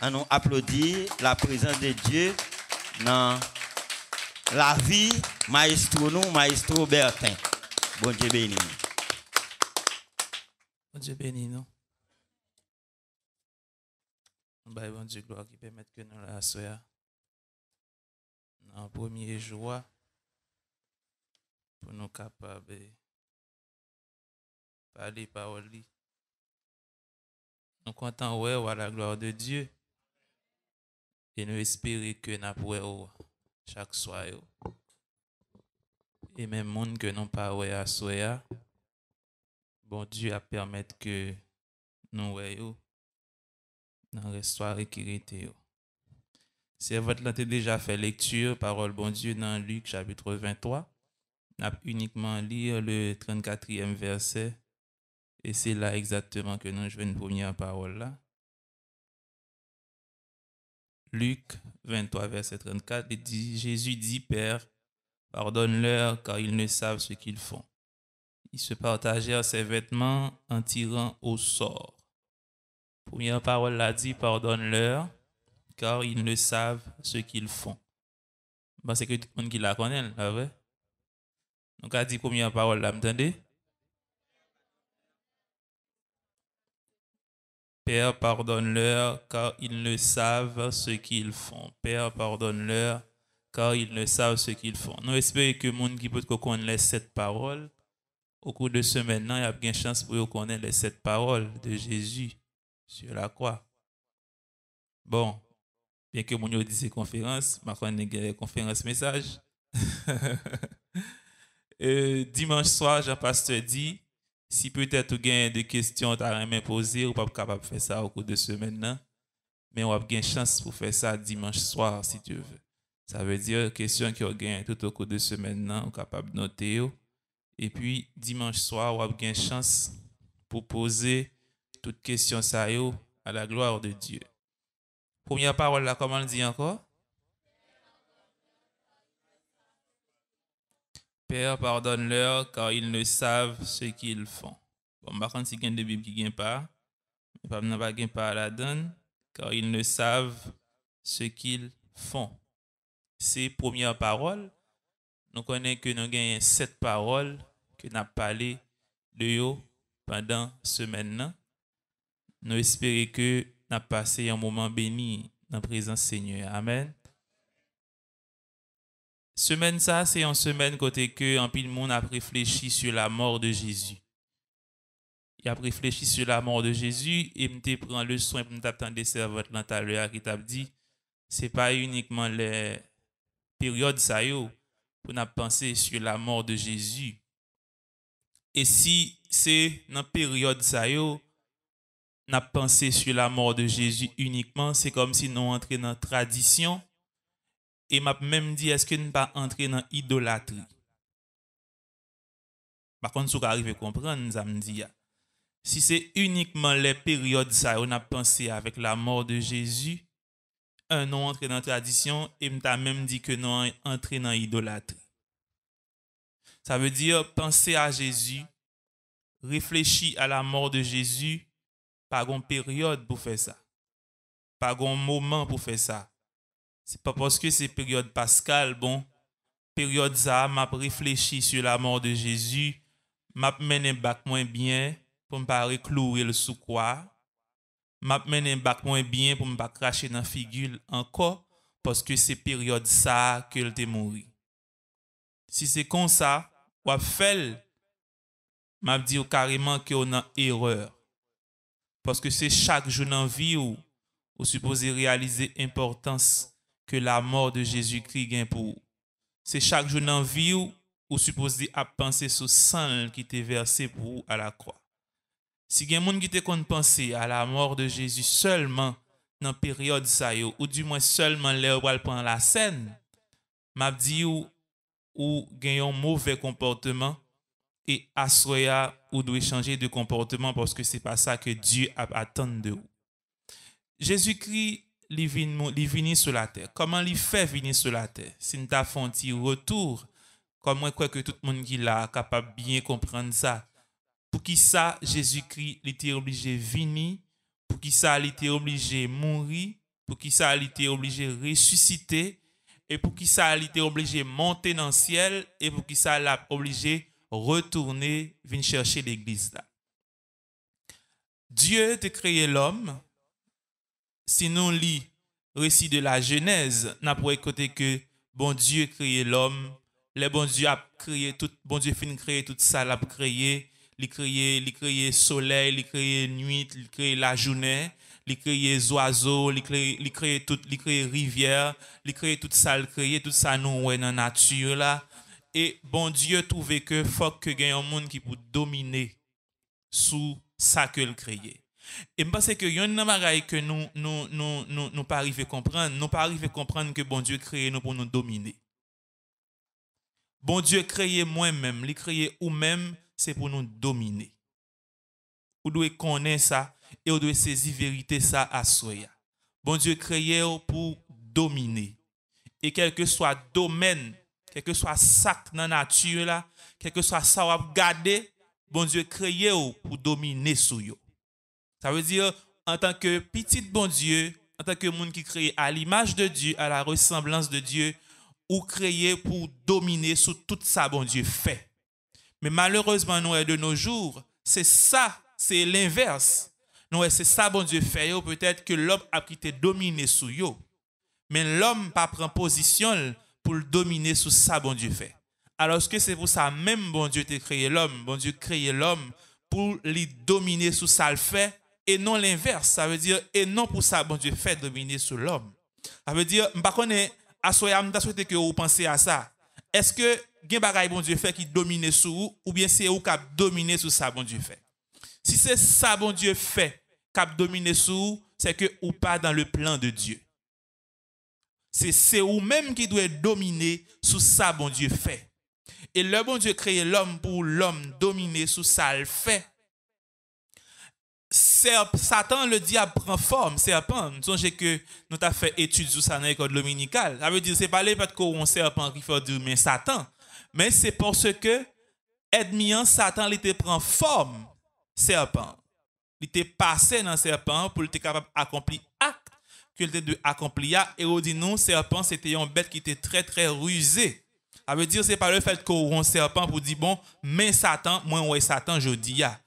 à nous applaudir la présence de Dieu dans la vie maestro nous, maestro Bertin. Bon Dieu béni. Bon Dieu béni nous. Bon Dieu gloire qui permet que nous la soya. En premier joie pour nous capables de parler parole. Nous comptons ouais à la gloire de Dieu et nous espérons que nous pourrons chaque soir. Et même monde que nous pas à soya, bon Dieu a permettre que nous voyons dans la soirée qui. Si votre là déjà fait lecture, parole bon Dieu dans Luc chapitre 23, n'a uniquement lire le 34e verset et c'est là exactement que nous jouons une première parole là. Luc 23, verset 34, dit, Jésus dit, Père, pardonne-leur car ils ne savent ce qu'ils font. Ils se partagèrent ses vêtements en tirant au sort. Première parole l'a dit, pardonne-leur car ils ne savent ce qu'ils font. c'est que tout le monde qui la connaît, là, vrai? Donc, a dit première parole là? Père, pardonne-leur, car ils ne savent ce qu'ils font. Père, pardonne-leur, car ils ne savent ce qu'ils font. Nous espérons que le monde qui peut connaître cette parole, au cours de ce maintenant, il y a bien chance pour connaître les sept paroles de Jésus sur la croix. Bon, bien que mon dit ces conférences, ma conférence message. dimanche soir, Jean-Pasteur dit, si peut-être vous avez des questions à me poser, ou pas capable de faire ça au cours de ce maintenant, mais on a une chance pour faire ça dimanche soir si tu veux. Ça veut dire questions qui ont gagné tout au cours de maintenant, on est capable de noter. Et puis dimanche soir, on a une chance pour poser toutes questions ça à la gloire de Dieu. Première parole là, comment on dit encore? Père, pardonne-leur car ils ne savent ce qu'ils font. Bon, par contre, si il y a des Bibles qui ne pas, pas pas pas la donne, car ils ne savent ce qu'ils font. Ces premières paroles, nous connaissons que nous avons sept paroles que nous avons parlé de eux pendant ce maintenant. Nous espérons que nous avons passé un moment béni dans la présence Seigneur. Amen. Semaine ça, c'est une semaine côté que un pile monde a réfléchi sur la mort de Jésus. Il a réfléchi sur la mort de Jésus et me prend le soin pour m'attendre servante l'heure qui t'a dit c'est pas uniquement les périodes ça yo pour nous penser sur la mort de Jésus. Et si c'est dans période ça yo n'a pensé sur la mort de Jésus uniquement, c'est comme si nous entrions dans la tradition et m'a même dit, est-ce que nous pas entrer dans l'idolâtrie? Par contre, arrivez à comprendre, ça me dit, si c'est uniquement les périodes ça, on a pensé avec la mort de Jésus, un non entré dans la tradition, et m'a même dit que nous entré dans l'idolâtrie. Ça veut dire penser à Jésus, réfléchir à la mort de Jésus, pas une période pour faire ça. Pas un moment pour faire ça. C'est pas parce que c'est période pascale, bon, période ça, m'a réfléchi sur la mort de Jésus, m'a mené bac moins bien pour me pas reclouer le sous quoi, m'a mené bac moins bien pour me pas cracher dans figure encore parce que c'est période ça que le mort. Si c'est comme ça, ou fait m'a dit carrément qu'on a erreur. Parce que c'est chaque jour dans vie où vous supposez réaliser l'importance que la mort de Jésus-Christ gagne pour C'est chaque jour dans vie où vous supposez à penser sur sang qui était versé pour vous à la croix. Si il y a gens qui à la mort de Jésus seulement dans la période ça ou du moins seulement là où prendre la scène, m'a dit ou ou un mauvais comportement et à ou doit changer de comportement parce que c'est pas ça que Dieu attend de vous. Jésus-Christ il vient sur la terre. Comment il fait venir sur la nous avons un retour, comment je crois que tout monde qui l'a capable de bien comprendre ça. Pour qui ça, Jésus-Christ était obligé de venir, pour qui ça, il était obligé de mourir, pour qui ça a été obligé de ressusciter, et pour qui ça a été obligé de monter dans le ciel, et pour qui ça l'a obligé de retourner, venir chercher l'église là. Dieu a créé l'homme. Si nous lit récit de la Genèse, n'a pas écouté que bon Dieu a créé l'homme, le bon Dieu a créé tout, bon Dieu fin créer tout ça, l'a créé, il créé, il créé soleil, il créé nuit, il créé la journée, il créé les oiseaux, il créé, il créé il créé rivière, créé tout ça, il créé tout ça nous ouais dans la nature là. Et bon Dieu trouvait que faut que gagne un monde qui pour dominer sous ça que le créé. Et je pense que y a une chose que nous nous nous nous nous pas arriver comprendre, nous pas arriver comprendre que bon Dieu créé nous pour nous dominer. Bon Dieu créé moi-même, il créé ou même c'est pour nous dominer. Vous devez connaître ça et vous devez saisir vérité ça à soi. Bon Dieu créé pour dominer. Et quel que soit domaine, quel que soit sac dans la nature quel que soit ça vous garder, bon Dieu créé pour dominer sur vous. Ça veut dire en tant que petit bon Dieu, en tant que monde qui crée à l'image de Dieu, à la ressemblance de Dieu, ou créé pour dominer sur tout ça bon Dieu fait. Mais malheureusement, nous, de nos jours, c'est ça, c'est l'inverse. Nous, c'est ça, bon Dieu fait. Peut-être que l'homme a quitté dominer sur eux. Mais l'homme pas prend position pour le dominer sur ça, bon Dieu fait. Alors que c'est pour ça même, bon Dieu, t'a créé l'homme? Bon Dieu créé l'homme pour lui dominer sur ça le fait? Et non l'inverse. Ça veut dire, et non pour ça, bon Dieu fait dominer sur l'homme. Ça veut dire, je ne à souhaité que vous pensez à ça. Est-ce que gen bagay bon Dieu fait qui domine sur vous ou bien c'est vous qui dominer sur ça bon Dieu fait? Si c'est ça bon Dieu fait qui domine sur vous, c'est que ou pas dans le plan de Dieu. C'est vous même qui doit dominer sur ça bon Dieu fait. Et le bon Dieu créé l'homme pour l'homme dominer sur ça le fait. Satan, le diable, prend forme, serpent. Nous songez que nous avons fait étude sur ça dans l'école dominicale. Ça veut dire, c'est pas les parce qu'on serpent qui fait dire, mais Satan. Mais c'est parce que, ennemi, Satan, il te prend forme, serpent. Il était passé dans serpent pour être capable d'accomplir acte qu'il était de accomplir. Et on dit non, serpent, c'était une bête qui était très, très rusée. Ça veut dire, c'est pas le fait qu'on serpent pour dire, bon, mais Satan, moi, ouais, Satan, je dis, ya.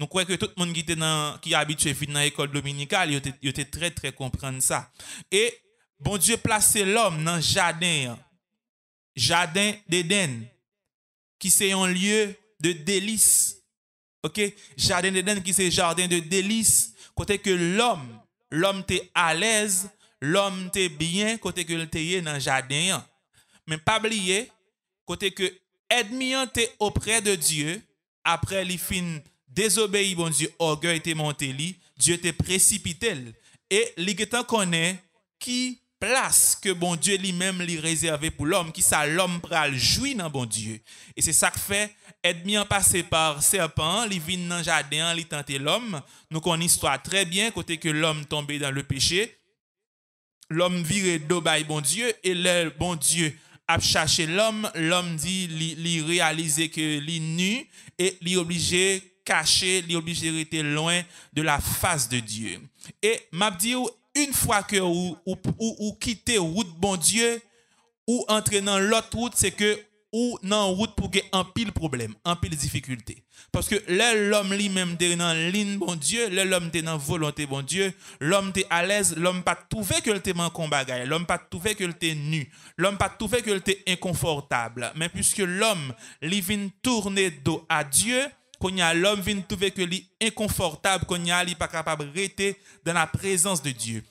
Nous croyons que tout le monde qui, était dans, qui habitué à dans l'école dominicale, il était, très, très comprendre ça. Et bon Dieu placé l'homme dans le jardin, jardin d'Éden, qui c'est un lieu de délice. OK? Jardin d'Éden qui c'est jardin de délice. Côté que l'homme, l'homme t'est à l'aise, l'homme t'est bien, côté que t'es dans le jardin. Mais pas oublier, côté que ennemi t'es auprès de Dieu, après les fin désobéi, bon Dieu, orgueil était monté Dieu était précipité. Et li connaît qui place que bon Dieu lui-même lui réservé pour l'homme, qui ça l'homme pral jouir dans bon Dieu. Et c'est ça que fait ennemi en passé par serpent, li vient dans jardin, li tenter l'homme. Nous connaissons histoire très bien côté que l'homme tombé dans le péché. L'homme viré d'obay bon Dieu et le bon Dieu a cherché l'homme, l'homme dit li, réaliser que li nu et li obligé caché, li obligé de rester loin de la face de Dieu. Et m'a une fois que ou, ou, ou, quitter route bon Dieu ou entrer dans l'autre route, c'est que ou dans route pour qu'il un pile problème, un pile difficulté. Parce que l'homme lui-même est dans ligne bon Dieu, l'homme est dans volonté bon Dieu, l'homme est à l'aise, l'homme pas trouvé que le en combat, l'homme pas trouvé que le nu, l'homme pas trouvé que le inconfortable. Mais puisque l'homme lui vient tourner dos à Dieu, quand l'homme vient trouver que est inconfortable, qu'on y a pas capable de rester dans la présence de Dieu.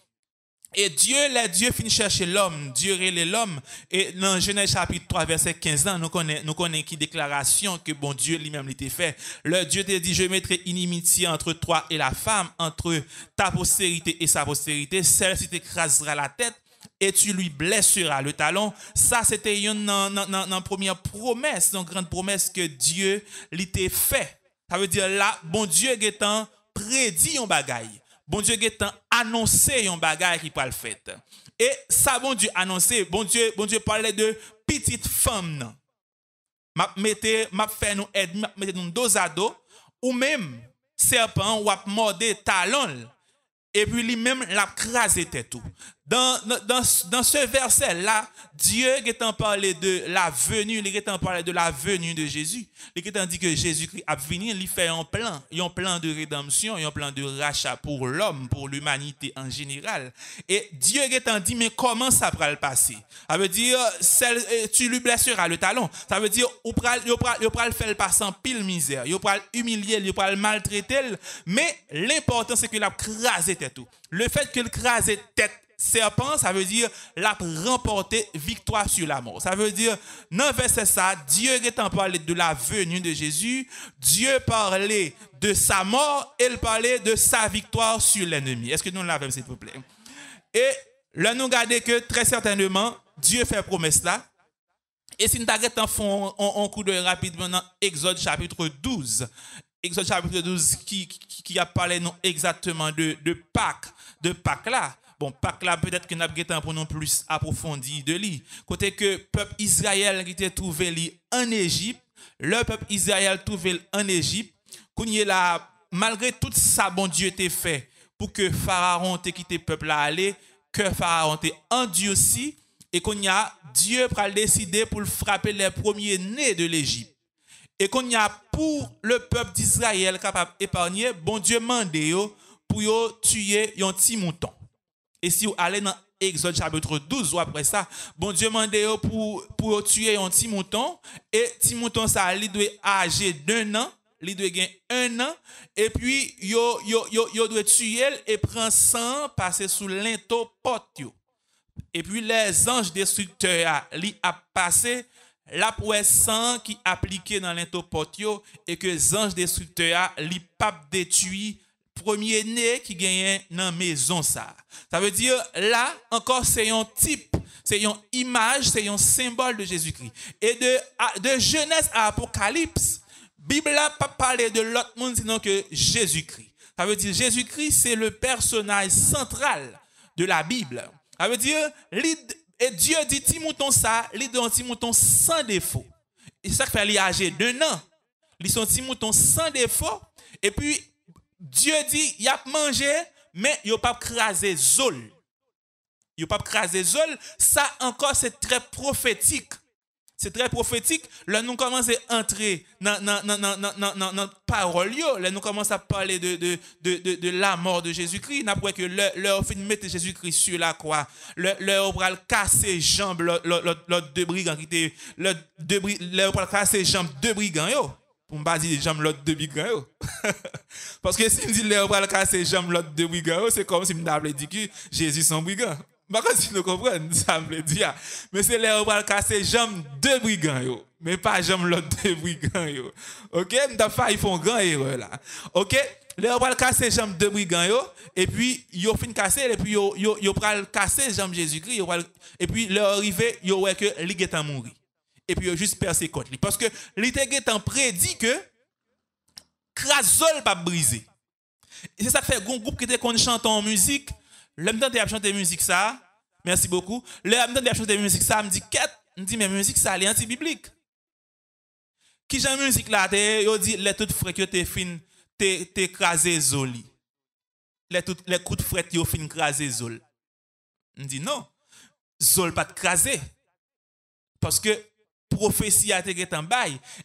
Et Dieu, là, Dieu finit chercher l'homme, Dieu relève l'homme. Et dans Genèse chapitre 3, verset 15 ans, nous connaissons, nous qui déclaration que bon Dieu lui-même l'était fait. Le Dieu te dit, je mettrai inimitié entre toi et la femme, entre ta postérité et sa postérité. Celle-ci t'écrasera la tête et tu lui blesseras le talon. Ça, c'était une, une, première promesse, une grande promesse que Dieu l'était fait. Ça veut dire là, bon Dieu étant prédit un bagaille. Bon Dieu étant annoncé un bagaille qui le faire. Et ça, bon Dieu annoncé, bon Dieu, bon Dieu parlait de petite femme. M'a mettez, m'a fait nous aide, m'a nous dos à dos, ou même serpent ou a mordé talon. et puis lui-même l'a crasé tout. Dans, dans, dans ce verset-là, Dieu est en parler de la venue, il est en parler de la venue de Jésus. Il est en dit que Jésus-Christ a venu, il fait un plan, un plan de rédemption, un plan de rachat pour l'homme, pour l'humanité en général. Et Dieu est en dit, mais comment ça va le passer? Ça veut dire, euh, tu lui blesseras le talon. Ça veut dire, il va le faire passer en pile misère, il va le humilier, il va le maltraiter. Mais l'important, c'est qu'il a crasé tout. Le fait qu'il crase tête serpent, ça veut dire l'a remporté victoire sur la mort. Ça veut dire, non, verset ça, Dieu en parler de la venue de Jésus, Dieu parlait de sa mort et il parlait de sa victoire sur l'ennemi. Est-ce que nous l'avons, s'il vous plaît? Et là, nous regardons que très certainement, Dieu fait promesse là. Et si nous avons un coup de rapidement dans Exode chapitre 12, Exode chapitre 12 qui, qui, a parlé non exactement de, de Pâques, de Pâques là. Bon, Pâques là, peut-être que nous avons pour nous plus approfondi de lui. Côté que peuple Israël qui était trouvé en Égypte, le peuple Israël trouvé en Égypte, qu'on y là, malgré tout ça, bon Dieu t'a fait pour que Pharaon t'ait quitté peuple là aller, que Pharaon t'ait endurci, et qu'on y a, Dieu a décidé pour frapper les premiers nés de l'Égypte. Et qu'on y a pour le peuple d'Israël capable d'épargner, bon Dieu mande pour tuer un petit mouton. Et si vous allez dans Exode chapitre 12 ou après ça, bon Dieu m'a pour, pour tuer un petit mouton. Et petit mouton, ça, il doit âger d'un an. Il doit gagner un an. Et puis, yo doit tuer et prendre sang, passer sous l'into Et puis, les anges destructeurs, li a passé la sang qui appliqué dans l'into et que les anges destructeurs, li pas détruit premier né qui gagne dans maison ça. Ça veut dire là encore c'est un type, c'est une image, c'est un symbole de Jésus-Christ. Et de, de Genèse à Apocalypse, Bible n'a pas parlé de l'autre monde sinon que Jésus-Christ. Ça veut dire Jésus-Christ c'est le personnage central de la Bible. Ça veut dire et Dieu dit Timouton ça, il un Timouton sans défaut. Et ça fait âgé d'un an. Ils sont Timouton sans défaut. Et puis Dieu dit, il a mangé, mais il n'a pas crasé zol. Il n'a pas crasé zol. Ça encore, c'est très prophétique. C'est très prophétique. Là, nous commençons à entrer dans la parole. Là, nous commençons à parler de, de, de, de, la mort de Jésus-Christ. Nous avons que leur fin de mettre Jésus-Christ sur la croix. Leur bras casser jambes, l'autre deux brigands qui étaient, leur casser jambes deux brigands pour ne pas dire jambes l'autre de brigands. Parce que si je dis les bras casser jambes l'autre de brigands, c'est comme si je m'avais dit que Jésus un brigand. Pas si nous comprenons, ça me dire. Mais c'est les bras casser jambes de brigands, mais pas jambes l'autre de brigands. OK? Nous failli faire une grande erreur là. OK? Les bras casser jambes de brigands, et puis ont fini casser, et puis ils ont casser jambes Jésus-Christ, et puis leur arrivé, ont vu que l'île est mourir et puis il a juste percé contre lui. Parce que l'été en prédit que Krasol pas brisé. Et c'est ça qui fait un groupe qui était qu'on chante en musique. L'homme temps de chanter musique ça. Merci beaucoup. L'homme temps de chanter musique ça me dit quête, me dit mais musique ça est anti-biblique. Qui j'aime musique là, il dit les toutes frais que t'es fin t'es écrasé zoli. Les toutes les coups de fret yo fin crasé zol. Me dit non. Zol pas crasé. Parce que prophétie a été en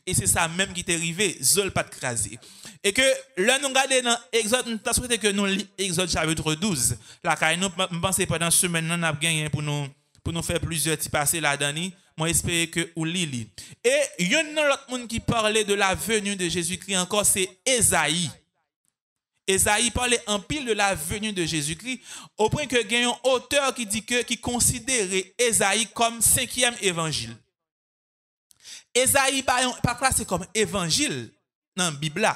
et c'est ça même qui est arrivé zol pas crasé et que là nous regardons dans Exode nous souhaité que nous Exode chapitre 12 là car nous pensons pendant semaine nous avons gagné pour nous pour nous faire plusieurs petits passés là-dedans moi j'espère que ou lili et il y a un autre monde qui parlait de la venue de Jésus-Christ encore c'est Esaïe. Esaïe parlait en pile de la venue de Jésus-Christ, au point que y a un auteur qui dit que, qui considérait Esaïe comme cinquième évangile. Esaïe pas classé comme évangile dans la Bible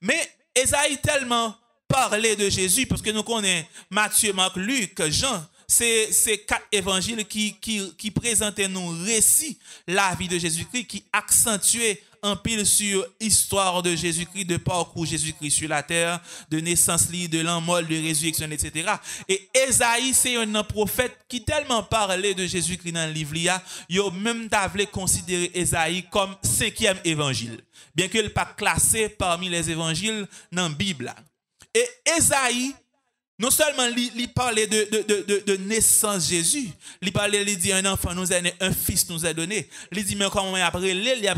Mais Esaïe tellement parlé de Jésus parce que nous connaissons Matthieu, Marc, Luc, Jean, c'est ces quatre évangiles qui, qui, qui présentaient nos récits, la vie de Jésus-Christ, qui accentuaient un pile sur l'histoire de Jésus-Christ, de parcours Jésus-Christ sur la terre, de naissance, de l'enmol, de résurrection, etc. Et Esaïe, c'est un prophète qui tellement parlait de Jésus-Christ dans le livre, il a même considérer Esaïe comme cinquième évangile, bien qu'il pas classé parmi les évangiles dans la Bible. Et Esaïe non seulement il parlait de, de, de, de, naissance Jésus, il parlait, il dit un enfant nous a un fils nous a donné. Il dit mais comment il a il a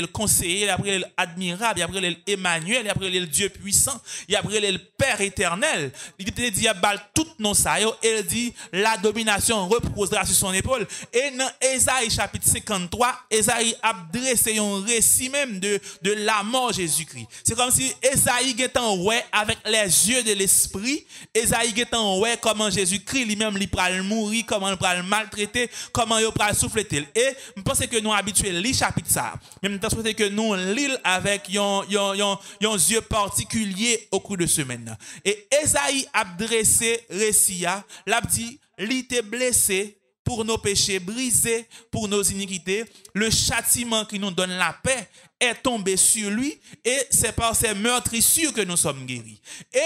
le conseiller, il a pris l'admirable, il a pris l'Emmanuel, il a pris le Dieu puissant, il a pris le Père éternel. Il dit il a tout non ça et il dit la domination reposera sur son épaule. Et dans Ésaïe chapitre 53, Ésaïe a dressé un récit même de, de la mort Jésus-Christ. C'est comme si Ésaïe était en ouais avec les yeux de l'esprit Esaïe en ouais comment Jésus-Christ lui-même lui pral mourir, comment il pral maltraiter, comment il pral souffler. Et je pense que nous habitués li chapitre ça. Même temps que nous lisons avec un yeux particulier au cours de semaine. Et Esaïe a dressé récit, l'a dit, il blessé pour nos péchés, brisé pour nos iniquités. Le châtiment qui nous donne la paix est tombé sur lui et c'est par ses meurtrissures que nous sommes guéris. Et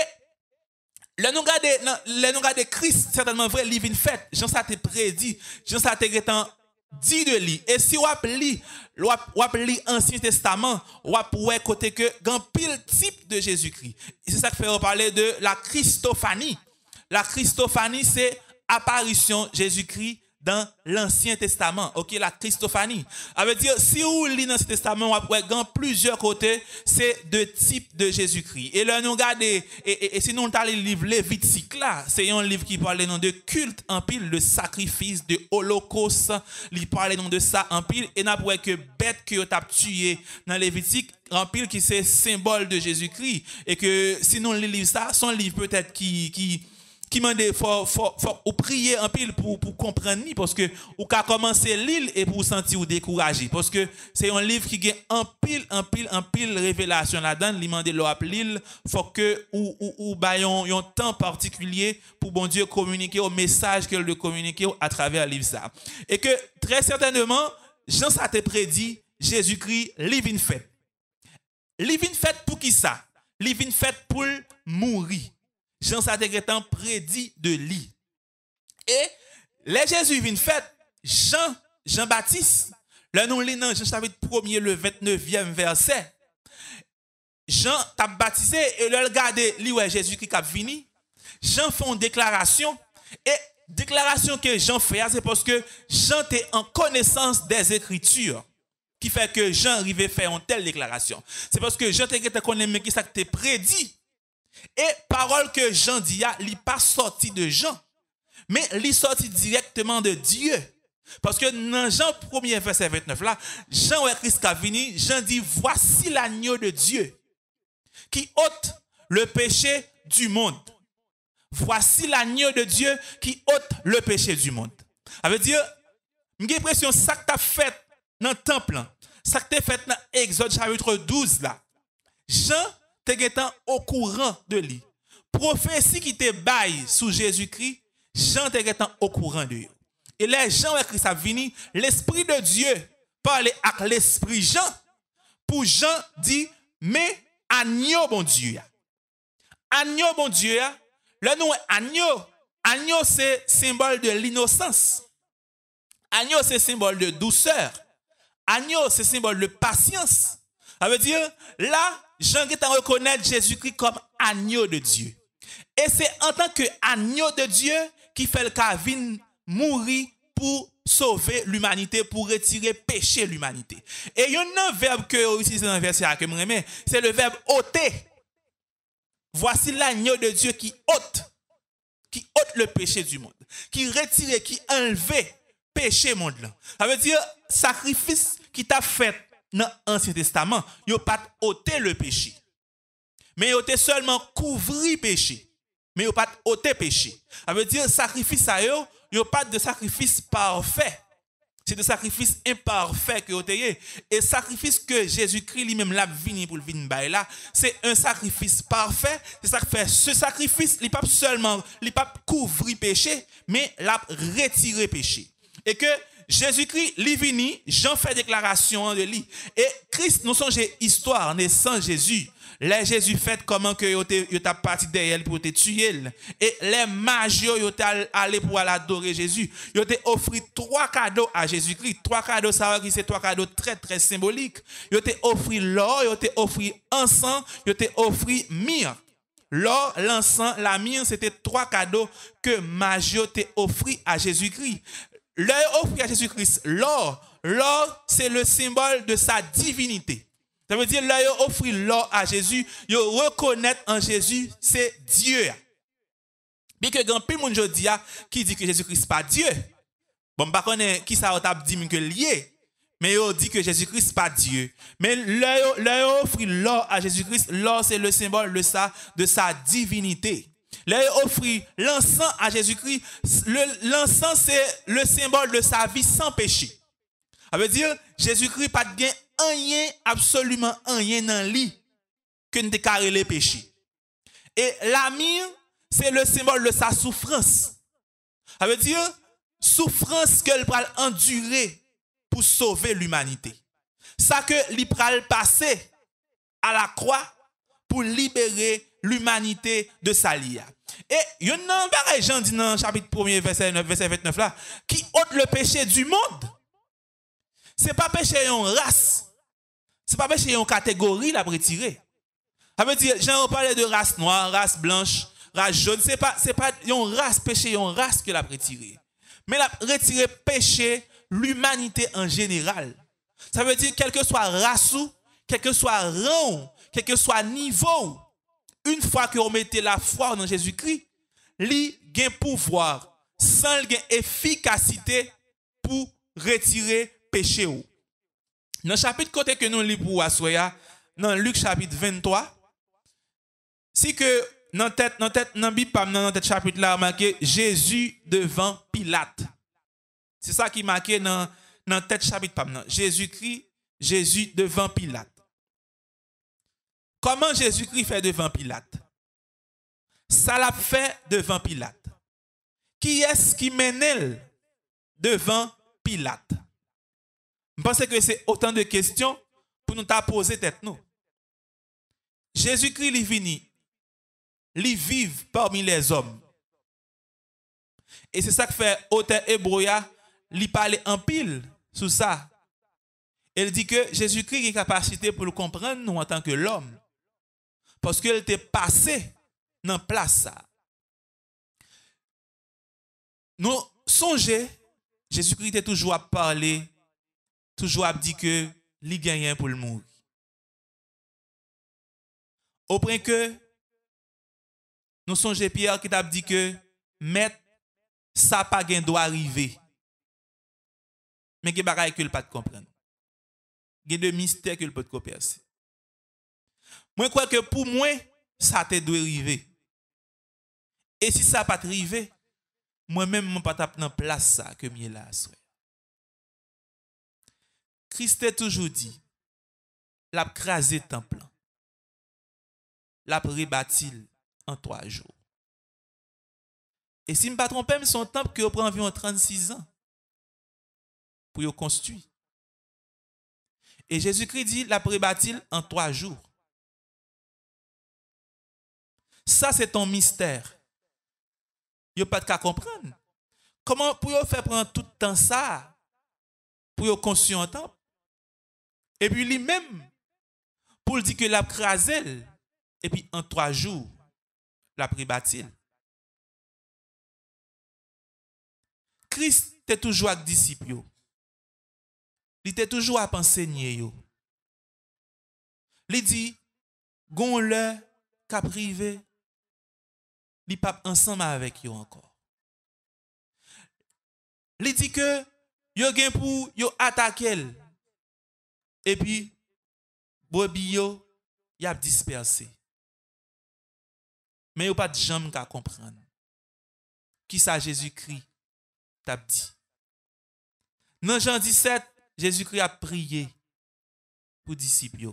le nous de Christ, certainement vrai, livre une fête. Jean ça te prédit. Jean ça te dit de lui. Et si on lit, on lit Ancien Testament, on pourrait côté que grand pile type de Jésus-Christ. C'est ça qui fait parler de la Christophanie. La Christophanie, c'est apparition Jésus-Christ dans l'Ancien Testament, ok, la Christophanie. Ça veut dire, si vous lisez l'Ancien Testament, on dans plusieurs côtés, c'est de type de Jésus-Christ. Et là, nous regardons, et, et, et sinon, on le livre Lévitique là, c'est un livre qui parle de culte en pile, de sacrifice, de holocauste, il parle de ça en pile, et n'a pas que bête que as tué dans Lévitique, en pile qui c'est symbole de Jésus-Christ, et que sinon, le livre ça, son livre peut-être qui, qui qui m'a dit faut faut faut prier en pile pour pour comprendre parce que ou qu'a commencer l'île et pour sentir ou décourager. Parce que c'est un livre qui a en pile en pile en pile révélation là-dedans. Il m'a dit l'île. Faut que ou ou ou un temps particulier pour bon Dieu communiquer au message qu'il de communiquer à travers le livre ça. Et que très certainement Jean ça prédit Jésus-Christ livre une fête livre une fête pour qui ça? Livre fête pour mourir Jean Sategretan prédit de lui. Et les Jésus vient fait, Jean, Jean-Baptiste, le nom dans Jean chapitre 1 le 29e verset. Jean t'a baptisé et le regardé, lui ouais Jésus-Christ a fini. Jean fait une déclaration et déclaration que Jean fait, c'est parce que Jean était en connaissance des Écritures qui fait que Jean arrivait faire une telle déclaration. C'est parce que Jean était connaît qui ça prédit et parole que Jean dit, il n'est pas sorti de Jean, mais il est sorti directement de Dieu. Parce que dans Jean 1er verset 29 là, Jean est Christ qui Jean dit, voici l'agneau de Dieu qui ôte le péché du monde. Voici l'agneau de Dieu qui ôte le péché du monde. Ça veut dire, j'ai l'impression que ça que tu fait dans le temple, ça que tu fait dans Exode chapitre 12 là, Jean te au courant de lui. Prophétie qui te baille sous Jésus-Christ, Jean te au courant de lui. Et les gens avec Christ a venu, l'Esprit de Dieu parle avec l'Esprit Jean, pour Jean dit, mais agneau bon Dieu. Agneau bon Dieu, le nom agneau. Agneau c'est symbole de l'innocence. Agneau c'est symbole de douceur. Agneau c'est symbole de patience. Ça veut dire, là, Jean à reconnaître Jésus-Christ comme agneau de Dieu. Et c'est en tant que agneau de Dieu qui fait le Calvin mourir pour sauver l'humanité, pour retirer péché l'humanité. Et il y a un verbe que utilise dans le verset que c'est le verbe ôter. Voici l'agneau de Dieu qui ôte, qui ôte le péché du monde, qui retire, qui enlève péché monde Ça veut dire sacrifice qui t'a fait dans l'Ancien Testament, il a pas ôté le péché. Mais il a seulement couvri péché. Mais il pas ôté péché. Ça veut dire sacrifice ça il n'y a pas de sacrifice parfait. C'est de sacrifice imparfait que vous Et sacrifice que Jésus-Christ lui-même l'a venu pour le venir là, c'est un sacrifice parfait. C'est ça fait ce sacrifice, il pas seulement, il pas couvrir péché, mais l'a retiré péché. Et que Jésus-Christ, lui Jean fait déclaration de lui. Et Christ, nous sommes histoire, naissant Jésus. Les Jésus fait comment que yo t'a parti derrière pour te tuer. Et les mages yo allé pour adorer Jésus. Yo te offert trois cadeaux à Jésus-Christ. Trois cadeaux, ça c'est trois cadeaux très très symboliques. Yo te offert l'or, yo te offert encens, yo te offert mire. l'or, l'encens, la myrrhe, c'était trois cadeaux que Magie t'a offert à Jésus-Christ. L'or offert à Jésus-Christ, l'or, l'or, c'est le symbole de sa divinité. Ça veut dire, l'or offert l'or à Jésus, il reconnaître en Jésus, c'est Dieu. Bien que grand pile monde qui dit que Jésus-Christ pas Dieu. Bon, pas connaît qui ça a dit que. Mais il dit que Jésus-Christ pas Dieu. Mais leur offre l'or à Jésus-Christ, l'or c'est le symbole de de sa divinité. Leur offre l'encens à Jésus-Christ, l'encens c'est le symbole de sa vie sans péché. Ça veut dire, Jésus-Christ pas de rien, absolument rien dans lui que ne déclarer les péchés. Et la mire, c'est le symbole de sa souffrance. Ça veut dire, souffrance qu'elle va endurer pour sauver l'humanité. Ça que l'Ipral passé à la croix pour libérer l'humanité de sa lia. Et il y a un pareil, Jean dit dans le chapitre 1 verset 9, verset 29 là, qui ôte le péché du monde. Ce n'est pas péché en race. Ce n'est pas péché en catégorie la retiré. Ça veut dire, Jean parlé de race noire, race blanche, race jaune. Ce n'est pas, c'est une race péché, une race que la retiré. Mais la retirer péché l'humanité en général. Ça veut dire, quel que soit race, quel que soit rang, quel que soit niveau, une fois que vous mettez la foi dans Jésus-Christ, li gain pouvoir, sans gain efficacité pour retirer péché. Dans le chapitre côté que nous lisons pour Assoya, dans Luc chapitre 23, si que dans tête dans dans Bible dans tête chapitre là marqué Jésus devant Pilate. C'est ça qui marqué dans dans tête chapitre Jésus-Christ, Jésus devant Pilate. Comment Jésus-Christ fait devant Pilate? Ça l'a fait devant Pilate. Qui est-ce qui mène devant Pilate? Je pense que c'est autant de questions pour nous poser tête nous. Jésus-Christ est venu, il vit parmi les hommes. Et c'est ça que fait auteur Hébroya, il parle en pile sur ça. Il dit que Jésus-Christ a capacité pour le comprendre nous en tant que l'homme. Parce qu'il était passé dans place ça. Nous songez, Jésus-Christ était toujours à parler, toujours à dire que il gagne pour le mourir. Au point que nous songez Pierre qui t'a dit que maître ça pas doit arriver. Mais a des que pas comprendre. Il y a des mystères que peut pas percer. Moi, je crois que pour moi, ça te doit arriver. Et si ça pas arrivé, moi-même, je ne pas dans place ça que je là. Christ a toujours dit, l'a crasé temple, l'a rebâti en trois jours. Et si je ne me trompe pas, son temple qui prend environ 36 ans pour le construire. Et Jésus-Christ dit, l'a rebâti en trois jours. Ça, c'est ton mystère. Il n'y a pas de cas comprendre. Comment pour faire prendre tout le temps ça pour temple? Et puis lui-même, pour dire que l'a crasé, et puis en trois jours, l'a bâti. Christ était toujours avec disciples. Il était toujours à enseigner. Il dit, gon le privé, li pas ensemble avec yo encore. Il dit que yo gen pour yo attaquer et puis bobi yo y a dispersé. Mais yo pas de jambe qu'à comprendre. Qui ça Jésus-Christ? T'a dit. Dans Jean 17, Jésus-Christ a prié pour disciples.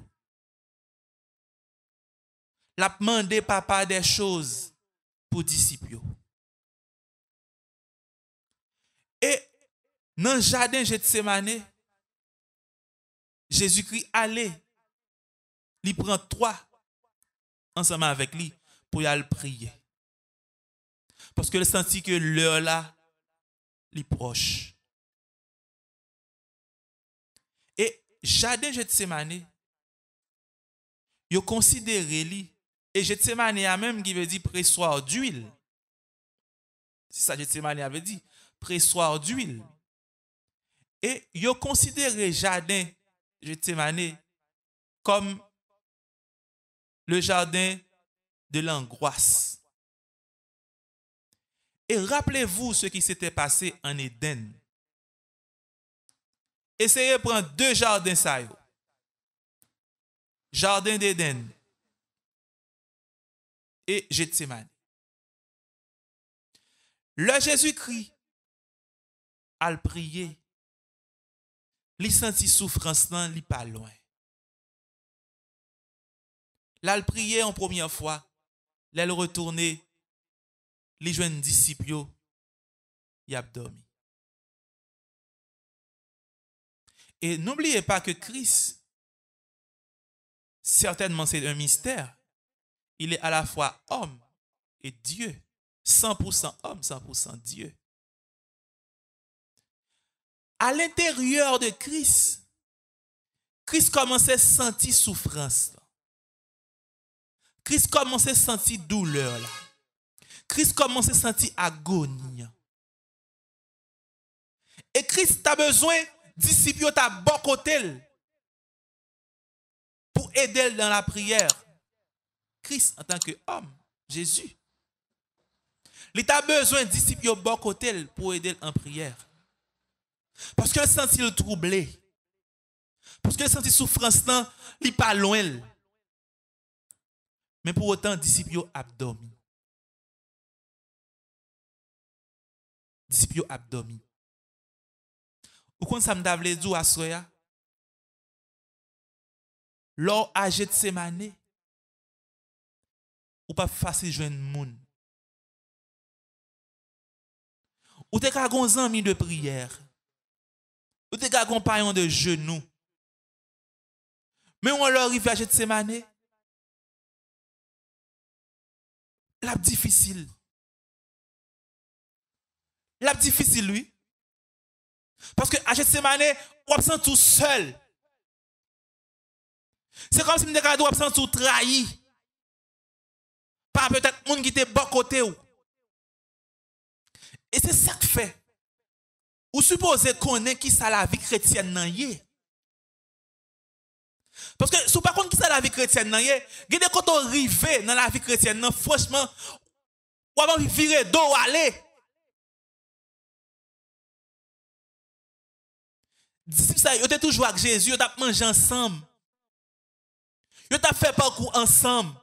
Il a demandé papa des choses pour disciples. Et dans le jardin de Gethsemane, Jésus-Christ allait, il prend trois ensemble avec lui pour y aller prier. Parce que le senti que l'heure là, est proche. Et jardin Gethsemane, il considéré lui Et Gethsemane même qui veut dire pressoir d'huile. C'est ça Gethsemane avait dit, pressoir d'huile. Et yo considéré jardin Gethsemane comme le jardin de l'angoisse. Et rappelez-vous ce qui s'était passé en Éden. Essayez de prendre deux jardins ça. Jardin d'Éden et Gethsemane. Le Jésus-Christ a le prié. Il senti souffrance, il pas loin. Là, il prié en première fois. Là, il retourné. Les jeunes disciples, il a dormi. Et n'oubliez pas que Christ, certainement c'est un mystère, il est à la fois homme et Dieu. 100% homme, 100% Dieu. À l'intérieur de Christ, Christ commençait à sentir souffrance. Christ commençait à sentir douleur. Christ commençait à sentir agonie. Et Christ a besoin disciples à bon côté pour aider dans la prière. Christ en tant qu'homme, Jésus. Il a besoin de disciples au bon côté pour aider en prière. Parce que senti le troublé. Parce que senti souffrance, il n'est pas loin. Mais pour autant, disciples abdomi. Disciples abdomi. Ou quand ça me d'avle dit à soya? Lors âgé de semaine, ou pas facile joindre moun. Ou te ka gon ami de prière. Ou te ka compagnon de genoux. Mais on leur arrive à de semaine. La difficile. La difficile, lui. Parce que à Gethsemane, on sent tout seul. C'est comme si on sent tout trahi. Par peut-être monde qui était bon côté. Et c'est ça que fait. Ou supposez connaître qui ça la vie chrétienne nan Parce que si vous pas qui ça la vie chrétienne nan yé, quand on arrive dans la vie chrétienne franchement, on va virer dos aller. disciples ça, ils étaient toujours avec Jésus, ils ont mangé ensemble. Ils ont fait parcours ensemble.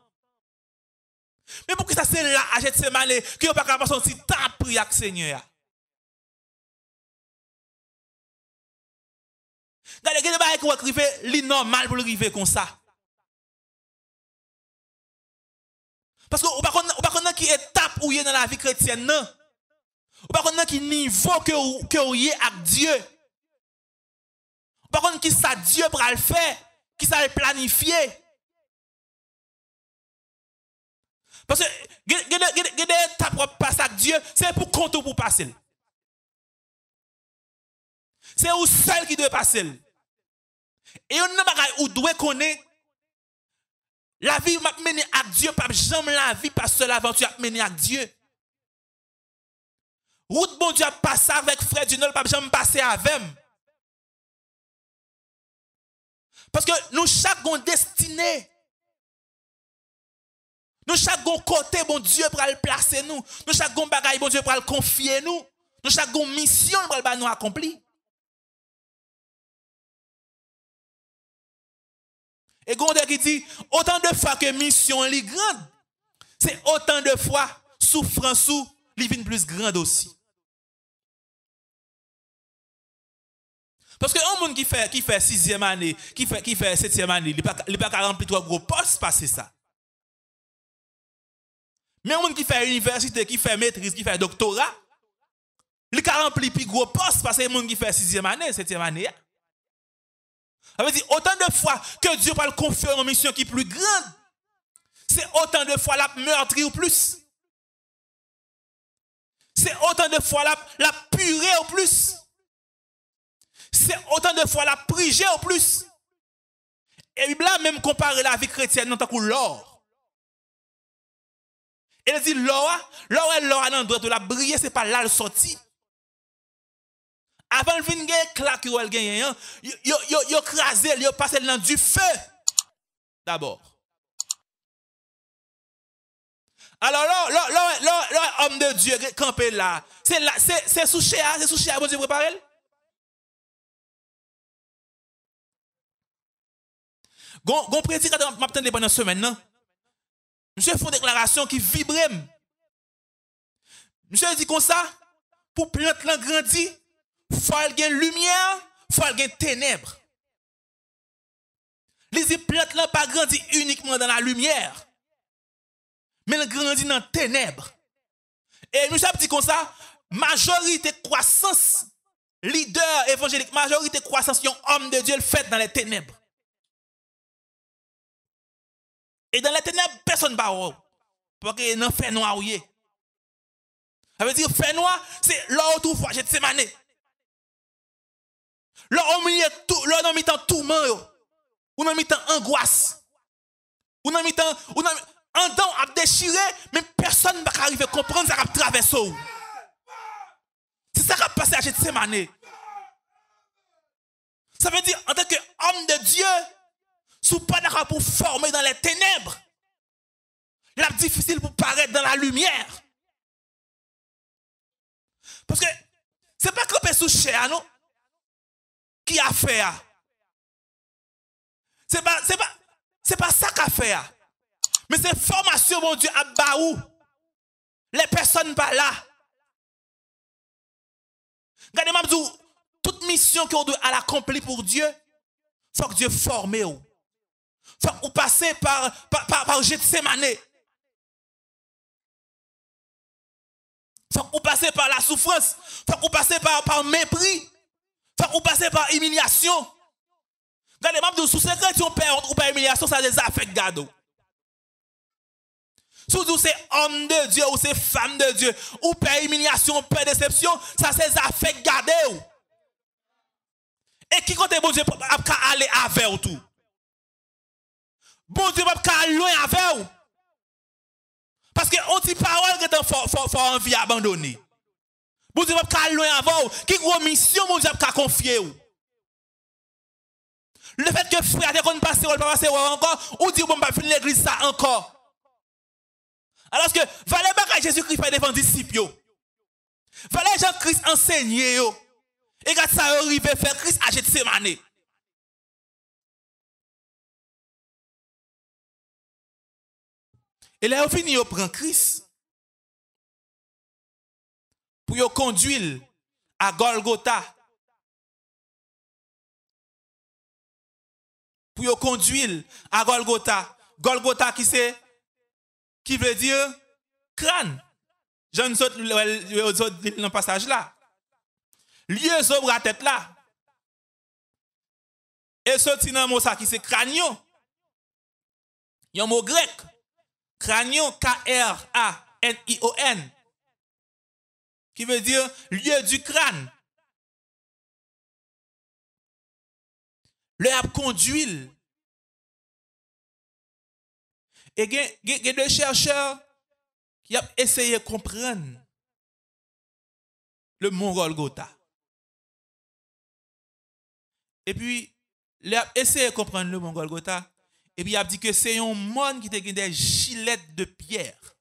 Mais pourquoi ça c'est là à Gethsemane que vous pas capable son petit temps prier avec Seigneur Regardez, a des choses qui normal pour arriver comme ça. Parce que vous ne pas connaître qui étape où est dans la vie chrétienne non? Vous pas connaître qui niveau que vous êtes avec Dieu. Par contre, qui ça Dieu pour le faire, qui ça le planifier. Parce que, ta propre passe avec Dieu, c'est pour compte ou pour passer. C'est où seul qui doit passer. Et on n'a pas où doit connaître la vie m'a mené avec Dieu, pas jamais la vie, pas seule aventure m'a mené avec Dieu. Route bon Dieu a passé avec frère du pas jamais passer avec. Parce que nous chaque gon Nous chaque côté bon Dieu pour le placer nous. Nous chaque bagaille bon Dieu pour le confier nous. Nous chaque mission pour nous accomplir. Et Gonde qui dit, autant de fois que mission est grande, c'est autant de fois souffrance ou plus grande aussi. Parce que un monde qui fait, qui fait sixième année, qui fait, qui fait septième année, il n'est pas, pas remplir trois gros postes, passer ça. Mais monde qui fait université, qui fait maîtrise, qui fait doctorat, il a rempli plus gros postes parce que un monde qui fait sixième année, septième année. Ça veut dire autant de fois que Dieu va le confier une mission qui est plus grande, c'est autant de fois la meurtrie ou plus. C'est autant de fois la, la purée au plus c'est autant de fois la prière au plus. Et Bible même comparé la vie chrétienne dans tant l'or. Il dit, l'eau, l'eau est l'eau dans droit, la briller, c'est pas là le sorti. Avant le vin claque ou el gen yon, yo yo yo crasé, yo passé dans du feu. D'abord. Alors là, là, là, là, homme de Dieu campé là. C'est là, c'est sous chéa, c'est sous chéa, bon Dieu préparé. Gon gon prédicateur m'attendait pendant semaine non? Monsieur une déclaration qui vibre. Monsieur dit comme ça, pour plante l'an grandi, faut qu'il lumière, faut qu'il ténèbres. Les plantes là pas grandi uniquement dans la lumière, mais elles grandit dans les ténèbres. Et nous savons dit comme ça, majorité croissance, leader évangélique, majorité croissance, un homme de Dieu le fait dans les ténèbres. Et dans les ténèbres, personne ne va Parce que non fait noir Ça veut dire fait noir, c'est là où tout fois, j'ai mané. Là, on met tout, là, on met monde, ou on met angoisse, on met ou en dents à déchirer, mais personne ne va arriver à comprendre ça va traverser. C'est ça qui a passé à Gethsemane. Ça veut dire, en tant qu'homme de Dieu, si vous pas d'accord pour former dans les ténèbres, c'est difficile pour paraître dans la lumière. Parce que c'est pas camper sous chair, non? qui a fait. C'est pas, pas, c'est pas ça qu'a fait. Mais c'est formation, mon Dieu, à Baou. Les personnes pas là. Regardez-moi, toute mission qu'on doit accomplir pour Dieu, faut que Dieu forme. Vous passez par, par, par, par Gethsemane. Vous passez par la souffrance. Vous passez par, par mépris. Faut qu'on passe par humiliation. Regardez, je sous secret, si on perd ou par humiliation, ça des affecte gado. Surtout c'est homme de Dieu ou c'est femme de Dieu, ou père humiliation, ou père déception, ça c'est affecte gado. Et qui compte bon Dieu pour aller avec tout? Bon Dieu pas aller loin avec vous. Parce que on dit parole que est fort envie abandonner. Bon Dieu pas loin avant. Qui gros mission mon Dieu pas confier Le fait que frère te kon passer ou pas encore ou dit bon pas finir l'église ça encore. Alors que valait bagay Jésus-Christ pas devant disciples. Valait Jean-Christ enseigner. Et quand ça arrive faire Christ achète ses manées. Et là, au fini, on prend Christ pour yo conduire à Golgotha. Pour yo conduire à Golgotha. Golgotha qui c'est? Qui veut dire crâne. Je ne saute dans le passage là. Lieu sobre à tête là. Et sorti dans mot qui c'est crânio. Il un mot grec. Crânio, K-R-A-N-I-O-N qui veut dire lieu du crâne. Le conduit. Et il y a des chercheurs qui ont essayé de comprendre le mont Golgotha. Et puis, il a essayé de comprendre le mont Golgotha. Et puis, il a dit que c'est un monde qui a des gilettes de pierre.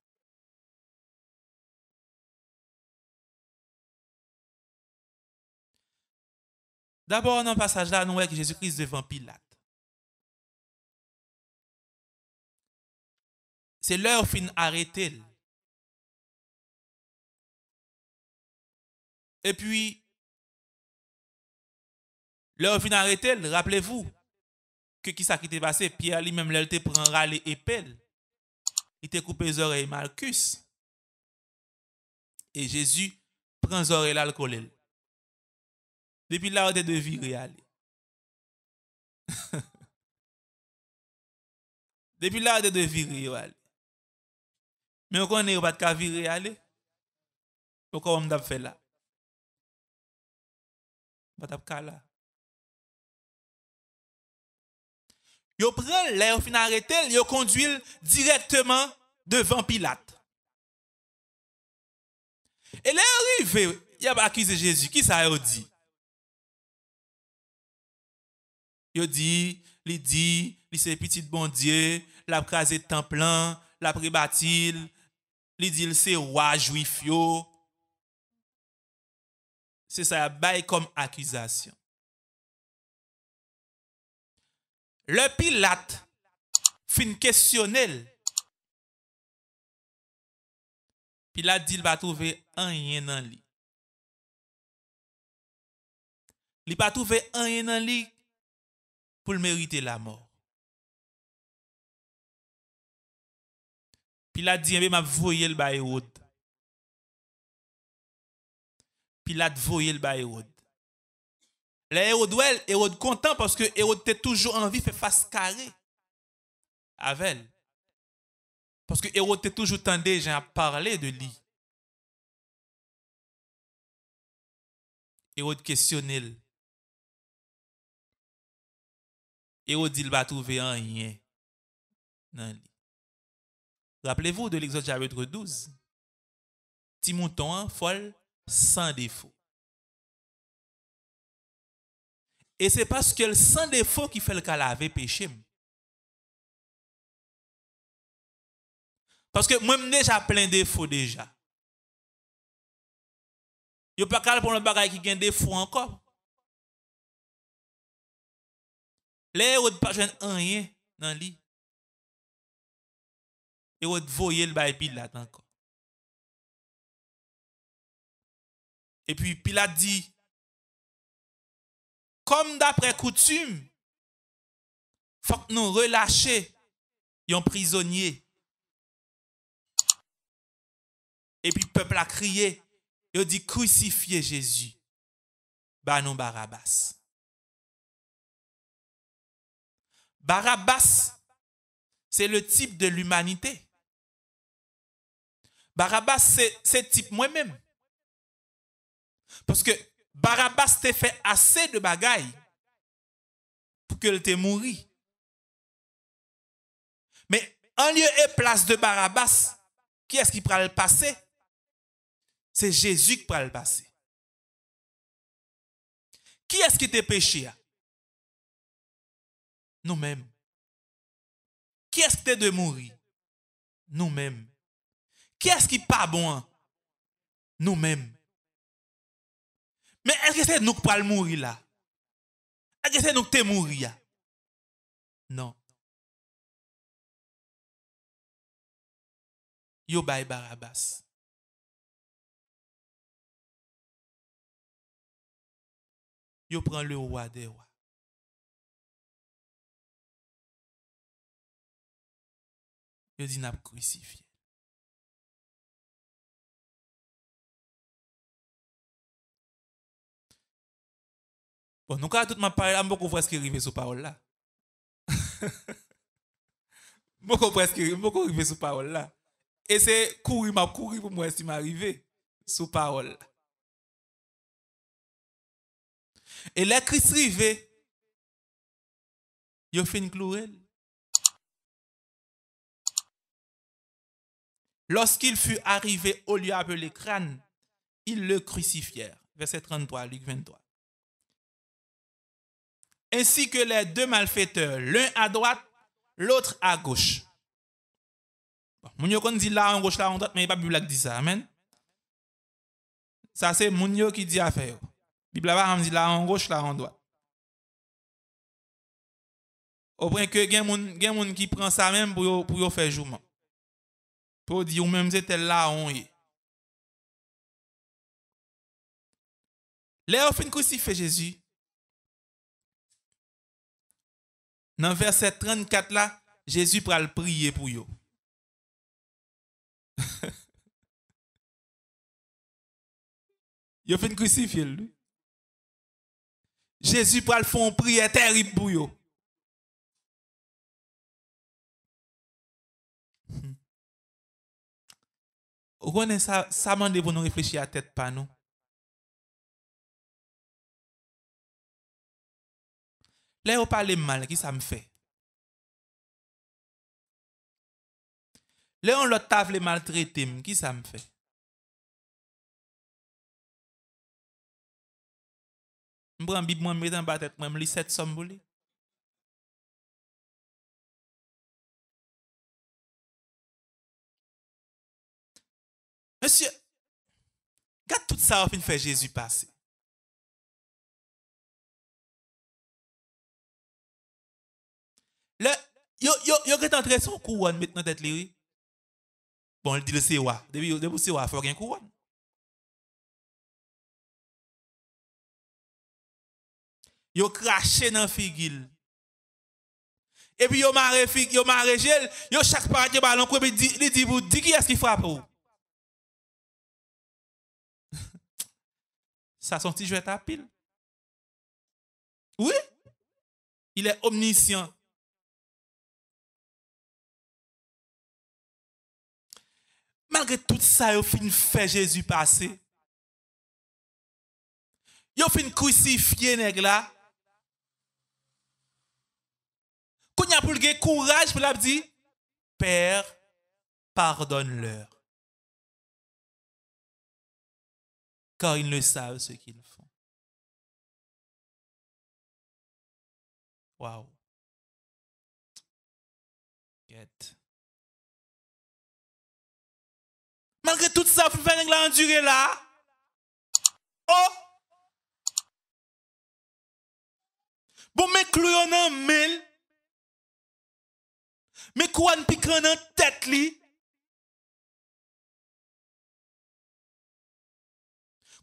D'abord, dans le passage là, nous voyons que Jésus-Christ devant Pilate. C'est l'heure fin arrêtée. Et puis, l'heure fin arrêtée, rappelez-vous que qui ça qui passé? Pierre lui-même, il te prend râler et pelle. Il t'a coupé les oreilles Marcus. Et Jésus prend les oreilles l'alcool. Depuis là, on est de. Depuis là, on est de virer. Mais on connaît pas de virer on m'a fait là? Pas là. Yo prend l'air fin arrêté, yo conduit directement devant Pilate. Et là, arrivé, il a accusé Jésus. Qui ça a dit? Il dit, il dit, c'est petit bon Dieu, l'a crasé temple, l'a prébâti, il dit, c'est roi juif yo. C'est ça, bail comme accusation. Le Pilate fin questionner. Pilate dit il va trouver rien dans lui. Il va trouver rien dans lui pour mériter la mort. Pilate dit, eh m'a voyé le Hérode. Pilate voyé le Hérode. Les Hérode, ouais, Hérode content parce que Hérode était toujours en vie, fait face carré avec elle. Parce que Hérode était toujours tendu à parler de lui. Hérode questionnait. Hérode dit il va trouver rien dans lui. Rappelez-vous de l'Exode chapitre 12. Petit mouton, hein, folle, sans défaut. Et c'est parce que le sans défaut qui fait le cas péché. Parce que moi, j'ai déjà plein de défauts déjà. Ne pas capable pour le bagage qui a des défauts encore. Les ne pas rien dans lit. Et vous voyez le bail là encore. Et puis Pilate dit, comme d'après coutume, faut que nous relâchions un prisonnier. Et puis le peuple a crié, il a dit crucifiez Jésus. Bah non Barabbas. Barabbas, c'est le type de l'humanité. Barabbas, c'est type moi-même. Parce que Barabbas t'a fait assez de bagailles pour qu'elle te mouru. Mais en lieu et place de Barabbas, qui est-ce qui prend le passé? C'est Jésus qui prend le passer. Qui est-ce qui t'a péché? Nous-mêmes. Qui est-ce qui de mourir? Nous-mêmes. Qui est-ce qui pas bon? Nous-mêmes. Mais est-ce que c'est nous qui le mourir là? Est-ce que c'est nous qui te mourir? Non. Yo bay Barabbas. Yo prend le roi des rois. Yo dit n'a crucifié. Bon, nous, quand tout ma parole, je beaucoup presque arrivé sur parole là. beaucoup presque beaucoup arrivé sur parole là. Et c'est courir, m'a courir pour moi si m'arriver sur parole là. Et les Christ rivé, il fait une clouelle. Lorsqu'il fut arrivé au lieu appelé crâne, ils le crucifièrent. Verset 33, Luc 23 ainsi que les deux malfaiteurs, l'un à droite, l'autre à gauche. Bon, qu'on dit là en gauche, là en droite, mais il n'y a pas Bible qui dit ça. Amen. Ça, c'est Mounio qui dit affaire. Bible là dit là en gauche, là en droite. Au point que y a des gens qui prend ça même pour, pour faire jour. Pour dire, ou même c'était là on est. Là, on fin crucifié Jésus. Dans verset 34 là, Jésus le prier pour eux. Il a fait une crucifié lui. Jésus le faire une prière terrible pour eux. Vous connaissez ça, ça m'a pour nous réfléchir à tête pas nous. Le yo pale mal, ki sa m fe? Le yon lot tav le maltrete m, ki sa m fe? M bran bib mwen medan batet mwen m li set som bou li. Monsye, gade tout sa ou fin fè Jésus pase. Le, yo, yo, yo, est entré son couronne maintenant tête lui. Bon, il dit le COA. Depuis, depuis le COA, il faut qu'il couronne. Yo craché dans figil. Et puis yo marre fig, yo marre gel, yo chaque part de ballon quoi dit il dit vous dit qui est-ce qui frappe ou? Ça son petit jouet à pile. Oui? Il est omniscient. Malgré tout ça, il fin fait Jésus passer. Il fin crucifier nèg là. Quand y a pour le courage pour la dire Père, pardonne-leur. Car ils ne savent ce qu'ils font. Wow. Malgré tout ça, vous faites endurer là. Oh! Bon, mais clouyon en mille. Mais quoi ne pique dans tête li?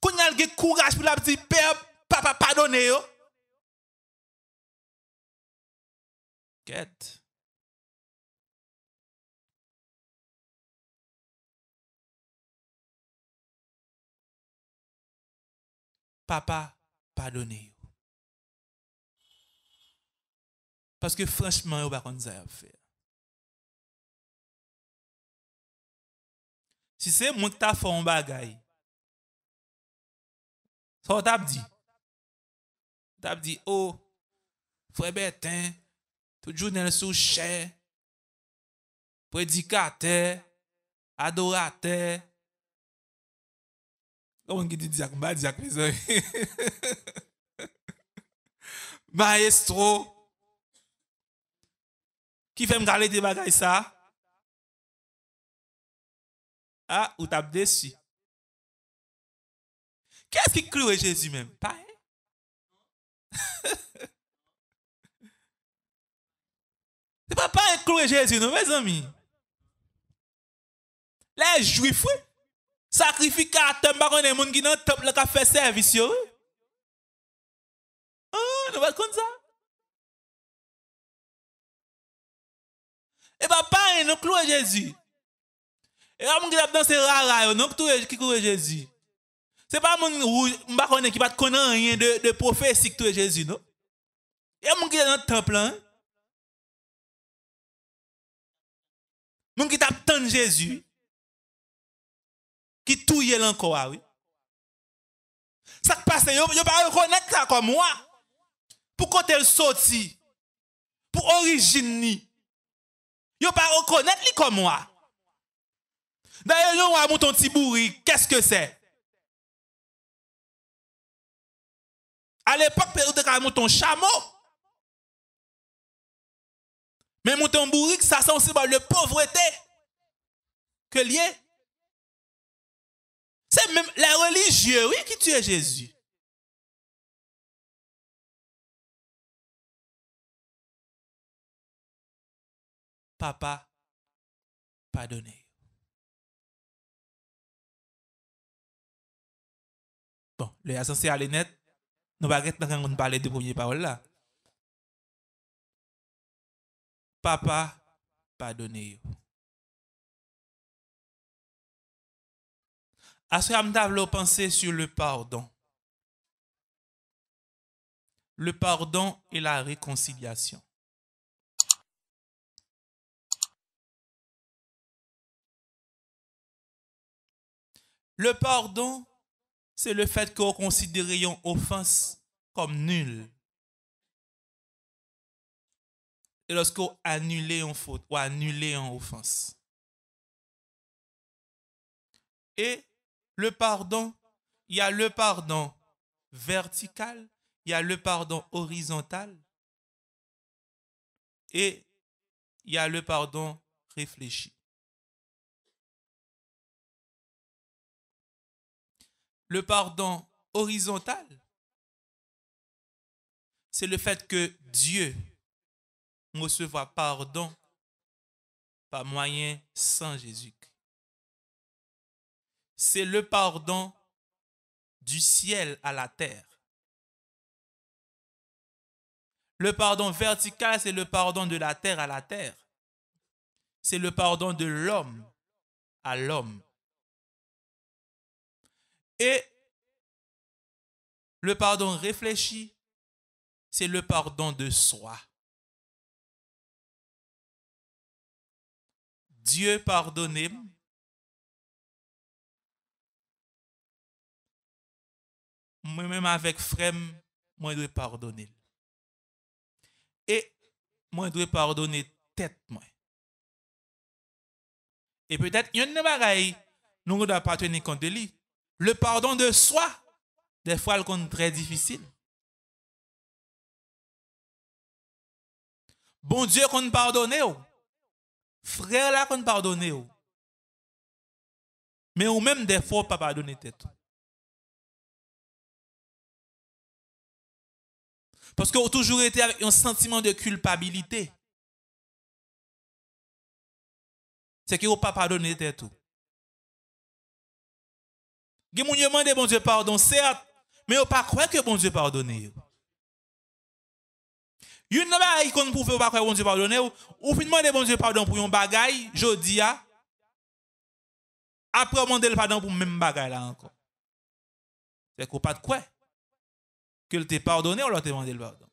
Quand y a le courage pour la dire père, papa pardonnez yo. Get. Papa pardonnez yo. Parce que franchement, yo pas qu'on ça faire. Si c'est moi qui t'a fait un bagay, ça t'a dit. T'a dit, oh, frère Bertin, toujours dans le sous-chè, prédicateur, adorateur. Non mwen ki di diak, ba diak me zon. Maestro, ki fèm gale de bagay sa? Ha, ah, ou tap desi. Kè s ki kriwe Jésus mèm? Pa e? Se pa pa kriwe Jésus nou, mè zon mi? Le jouifwe? Sacrificateur, par contre, les gens qui dans le temple qui fait service, oui. Ah, nous comme ça. Et papa, il nous cloué Jésus. Et là, mon qui a dansé rara, non, qui cloué Jésus. C'est pas mon rouge, qui va te connaître rien de, de prophétie que Jésus, non? Et mon qui dans le temple, hein? Mon qui t'attend Jésus, qui touille encore, ah oui. Ça qui passe, yo, yo pas reconnaître ça comme moi. Pour côté le sorti, pour origine ni. Yo pas reconnaître lui comme moi. D'ailleurs, yo a mouton tibouri, qu'est-ce que c'est? À l'époque, vous avez mouton chameau. Mais mouton bourrique, ça sent aussi le pauvreté que lié. C'est même les religieux, oui, qui tuent Jésus? Papa, pardonnez. Bon, le censé aller net. Nous ne pouvons pas parler de première parole là. Papa, pardonnez. À ce moment penser sur le pardon. Le pardon et la réconciliation. Le pardon, c'est le fait que vous considérez une offense comme nulle. Et lorsque vous annulez une faute ou annulez une offense. Et le pardon, il y a le pardon vertical il y a le pardon horizontal et il y a le pardon réfléchi. Le pardon horizontal, c'est le fait que Dieu recevra pardon par moyen sans Jésus-Christ. C'est le pardon du ciel à la terre. Le pardon vertical, c'est le pardon de la terre à la terre. C'est le pardon de l'homme à l'homme. Et le pardon réfléchi, c'est le pardon de soi. Dieu pardonnez Moi-même avec frère, moi je dois pardonner. Et moi je dois pardonner tête moi. Et peut-être il y a une bagaille nous doit pas tenir compte de lui. Le pardon de soi, des fois, c'est très difficile. Bon Dieu qu'on pardonne, frère là qu'on pardonne. Mais ou même des fois, pas pardonner tête. Parce qu'on a toujours été avec un sentiment de culpabilité. C'est qu'il n'a pas pardonné tout. Vous demandé bon Dieu pardon, certes, mais vous pas croire que bon Dieu pardonne. Vous ne qu'on pouvait pas croire que bon Dieu pardonne. Ou demandez bon Dieu pardon pour un bagaille, je dis, après demander le pardon pour même bagaille là encore. C'est qu'on pas de quoi que t'ait pardonné, on l'a demandé le pardon.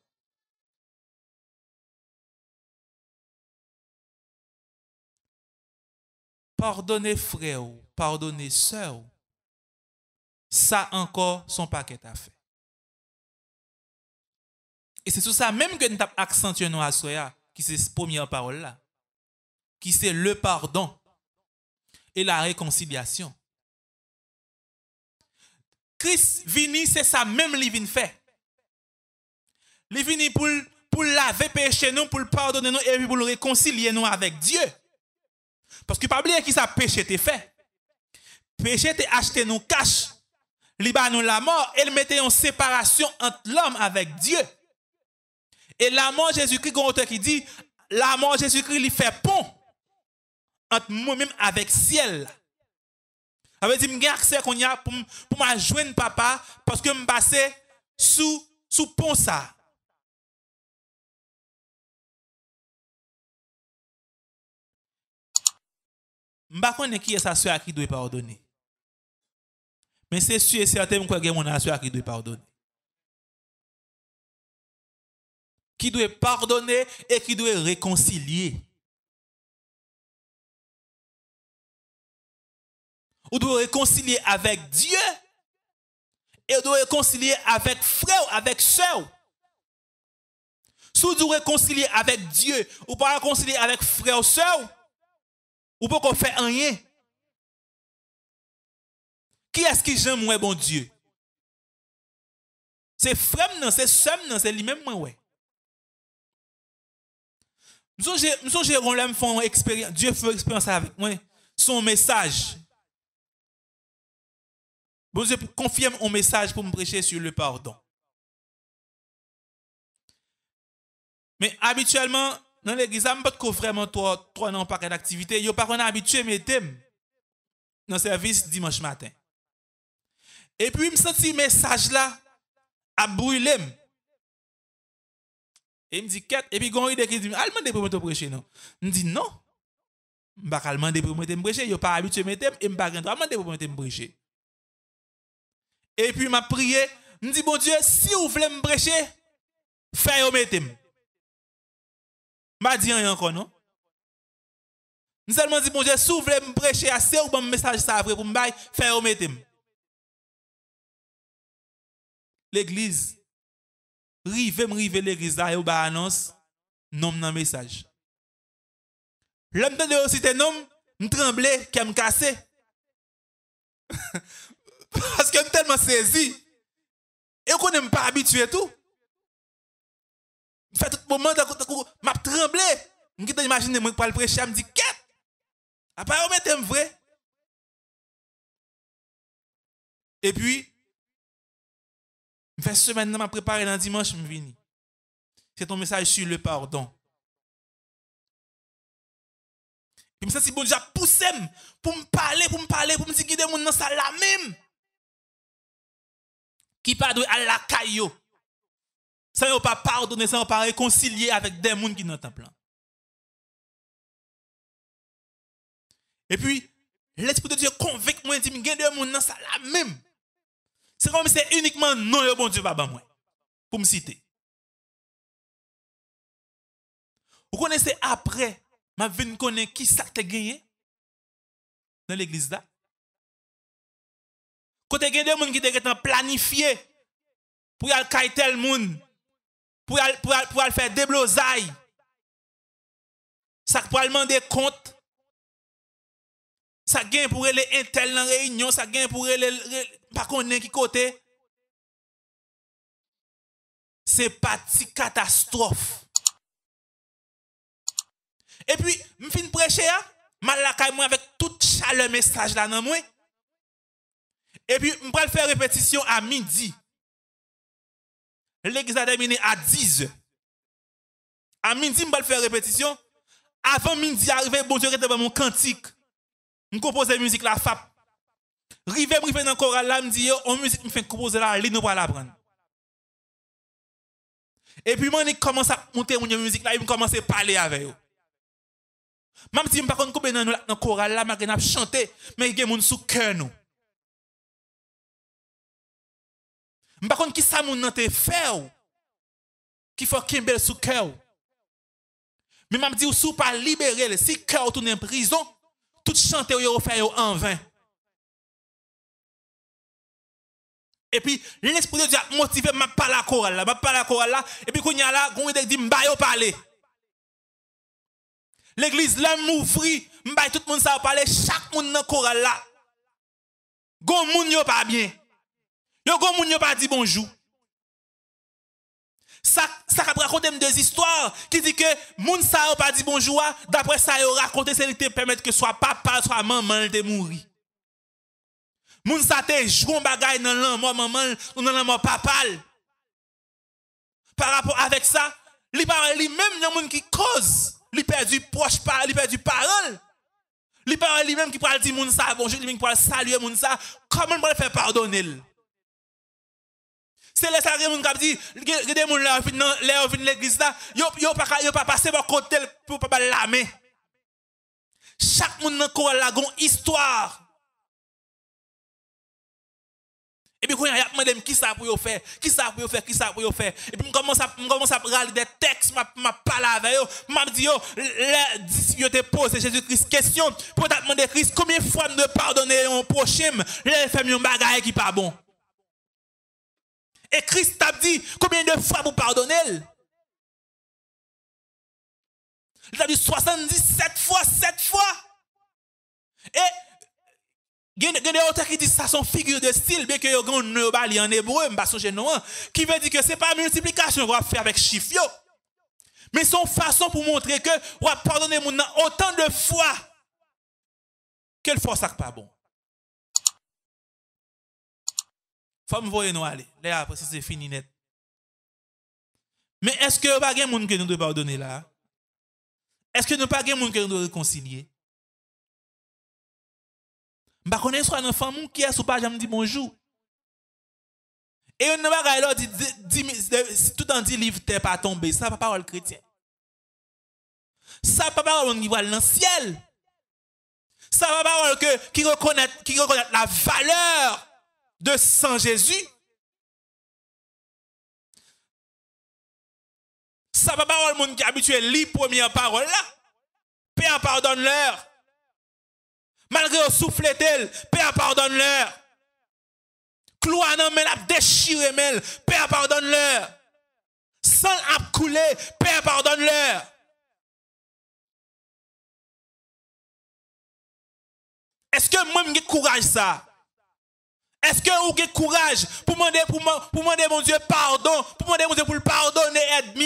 Pardonnez frère, pardonnez sœur, ça encore son paquet à fait. Et c'est sur ça même que nous avons accentué à soya, qui c'est cette première parole là, qui c'est le pardon et la réconciliation. Christ vini, c'est ça même li vin fait. Il est venu pour, pour laver péché nous, pour pardonner nous et pour réconcilier nous avec Dieu. Parce que pas oublier qui ça péché était fait. Péché était acheté nous cash. Il nous la mort il mettait en séparation entre l'homme avec Dieu. Et la mort Jésus-Christ, auteur qui dit, la mort Jésus-Christ lui fait pont entre moi-même avec ciel. Ça veut dire j'ai accès pour, pour me joindre papa parce que je passe sous, sous pont ça. Je ne sais qui est sa soeur qui doit pardonner. Mais c'est sûr et certain que mon soeur qui doit pardonner. Qui doit pardonner et qui doit réconcilier. Ou doit réconcilier avec Dieu et doit réconcilier avec frère, avec soeur. Si vous réconcilier avec Dieu ou pas réconcilier avec frère ou soeur, ou pas qu'on fait rien. Qui est-ce qui j'aime moi, bon Dieu? C'est frère, non, c'est soeur, non, c'est lui-même, moi, ouais. Nous sommes là, font expérience, Dieu fait expérience avec moi, son message. Bon Dieu confirme un message pour me prêcher sur le pardon. Mais habituellement, dans l'église, je ne pas vraiment trois, trois non paquet d'activités. Je ne pas habitué mes thèmes dans le service dimanche matin. Et puis, me sens message là à brûler. Et il me dit, quête. Et puis, quand il dit, allemand de pour me prêcher, non. Je dis, non. Je ne pas demander pour me prêcher. Ne pas habitué thèmes et ne pas demander pour me prêcher. Et puis, m'a prié. Je dis, bon Dieu, si vous voulez me prêcher, faites mes thèmes m'a dit rien encore, non? Nous seulement dit, bon Dieu, si me prêcher assez ou bon message ça après pour me bailler, faire remettre. L'église, rive me rive l'église là et ou annonce, nom dans message. L'homme de tes nom, me tremblé, qui me cassé. Parce que je tellement saisi. Et qu'on n'est pas habitué tout. Moment, m'a tremblé. Je me imaginer, moi, pour le prêcher, je me dis, qu'est-ce Après, on met vrai. Et puis, je fais semaine, je préparé dans dimanche, je viens. C'est ton message sur le pardon. Puis, je me si bon Dieu poussé pour me parler, pour me parler, pour me dire qu'il y a des gens dans là même. Qui pas à la caillou. Ça ne pas pardonner, ça ne pas réconcilier avec des gens qui n'ont plan. Et puis, l'Esprit de Dieu convainc moi, dit, il y a des gens dans ça même. C'est comme si c'est uniquement non le bon Dieu, papa, moi. Pour me citer. Vous connaissez après, je viens connaître qui ça que gagné dans l'église là? Quand il y a des gens qui ont planifié pour y aller tel monde, pour aller, pour, aller, pour aller faire des blosailles, ça pour demander compte, ça gagne pour les intel dans réunion, ça gagne pour les pas connaître qui côté. C'est parti catastrophe. Et puis, je finis prêcher, hein? je moi avec tout chaleur message là dans moi. Et puis, je vais faire répétition à midi. A terminé à 10 h À midi, je vais faire répétition. Avant midi, arrivé, bon Dieu, mon cantique. Je compose la musique, la FAP. Rive, rive dans le choral là, me dit, on musique, me fait composer la ligne pour l'apprendre. Et puis, je commence à monter mon musique là, il commence à parler avec eux. Même si je ne sais pas comment dans le choral là, je chanter, mais il y a des gens sous cœur nous. Je ne sais pas qui ça moun te fait qui faut bel sous cœur. Mais je dis sous pas libérer si cœur tourne en prison, tout chanter yo fait en vain. Et puis, l'esprit de Dieu a motivé, ma pas la chorale là, ma pas la chorale là, et puis quand y a là, on dit, m'a yo parler. L'église là m'ouvri, m'a tout le monde ça parler, chaque monde dans chorale là. Gon moun yo pas bien. Yo gon moun yo pas dit bonjour. Ça ça raconter des histoires qui dit que moun sa yo pas dit bonjour, d'après ça yo raconté c'est te permettre que soit papa soit maman te mourir. Moun sa te joué bagay dans l'amour maman ou dans l'amour papa. Par rapport avec ça, li parle li même yon moun qui cause, li perdu proche par, li perdu parole. Li parle lui même qui parle dire moun sa bonjour, li même qui parle saluer moun sa, comment on faire pardonner? C'est les salariés qui dit, il des gens là, là, l'église là, yo yo pas yo pas par côté pour pas l'âmer. Chaque monde dans le là, histoire. Et puis, quand il y a demandé qui ça pour faire, qui ça pour faire, qui ça pour faire? Et puis, commence à, commence à parler des textes, je parle avec eux. Je dis, yo, yo te pose Jésus-Christ question, pour demander Christ, combien de fois de pardonner un prochain, les fait un bagage qui pas bon. Et Christ t'a dit, combien de fois vous pardonnez Il a dit 77 fois, 7 fois. Et il y a des auteurs qui disent ça sont figures de style, bien que y a un en hébreu, qui veut dire que ce n'est pas multiplication qu'on va faire avec chiffre. Mais son façon pour montrer que on va pardonner autant de fois. Quelle fois ça pas bon? Faut me voir nous aller. Là après c'est fini net. Mais est-ce que pas de monde que nous devons pardonner là? Est-ce que nous pas monde que nous devons réconcilier? Je connais soit un enfant qui est sous pas jamais dit bonjour. Et on ne va pas dit tout en dit livre t'es pas tombé, ça pas parole chrétien. Ça pas parole qui voit dans le ciel. Ça pas parole que qui reconnaît qui reconnaît la valeur de Saint Jésus. Ça va pas le monde qui est habitué à lire première parole. Père pardonne-leur. Malgré au souffle tel, Père pardonne-leur. Cloua men ap déchiré Père pardonne-leur. Sang ap coulé, Père pardonne-leur. Est-ce que moi j'ai courage ça? Est-ce que vous avez courage pour demander, pour, pour demander mon Dieu pardon, pour demander mon Dieu pour le pardonner, aide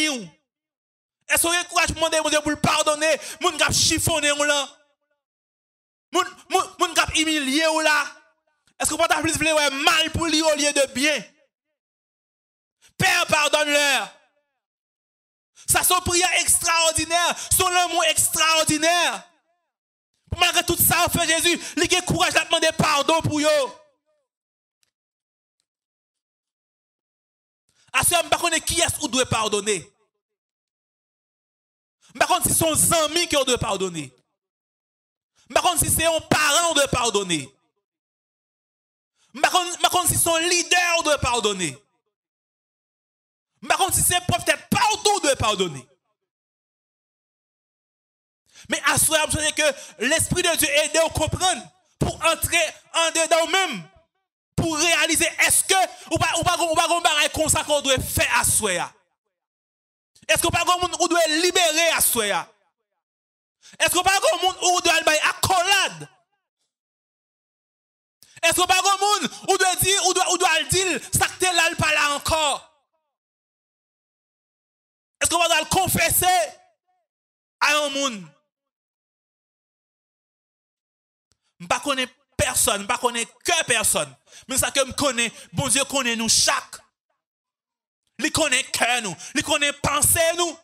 Est-ce que vous courage pour demander mon Dieu pour le pardonner? Moun kap chiffonné ou là? Moun, moun, moun kap humilié ou là? Est-ce que vous pas plus mal pour lui au lieu de bien? Père, pardonne-leur. Ça son prière extraordinaire, son amour extraordinaire. Malgré tout ça, fait Jésus, il a courage de demander pardon pour eux. À ce moment, ne qui est-ce qu'on doit pardonner? Sais pas si c'est son ami qui doit pardonner. Sais pas si c'est un parent qui doit pardonner. Sais pas si c'est son leader qui doit pardonner. Sais pas si c'est peut-être partout doit pardonner. Mais à ce moment, que l'Esprit de Dieu aide à comprendre pour entrer en dedans même pour réaliser est-ce que ou pas ou pas ou pas bagage comme ça qu'on doit faire à soi? Est-ce qu'on pas on doit libérer à soi? Est-ce qu'on pas monde ou doit aller accolade? Est-ce qu'on pas monde ou doit dire ou doit ou doit dire ça que là pas là encore? Est-ce qu'on va le confesser à un monde? Je ne connais personne, je ne connais que personne. Mais ça que je connais, bon Dieu connaît nous chaque. Il connaît cœur nous, il connaît penser nous,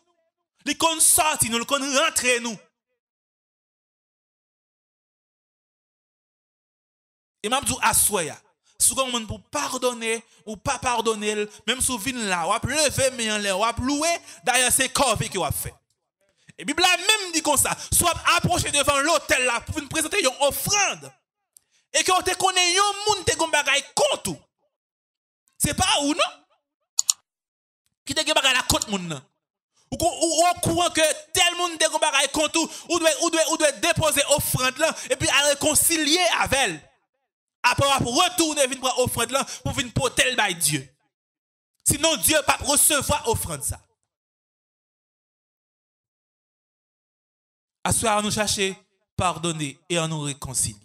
il connaît sortir nous, il connaît rentrer nous. Et même dit à soya, souvent on pour pardonner ou pas pardonner, même si vous là, ou lever mais en l'air, ou louer, d'ailleurs c'est corps qui a fait. Et Bible même dit comme ça, soit approché devant l'hôtel là pour nous présenter une offrande. Et que te connaît un monde te gon bagay contre. C'est pas ou non? Qui te gon bagay la moun Ou ou courant que tel monde te gon bagay contre ou doit ou doit ou doit déposer offrande là et puis à réconcilier avec elle. Après retourner venir prendre offrande là pour venir porter le Dieu. Sinon Dieu pas recevoir offrande ça. À ce nous chercher pardonner et à nous réconcilier.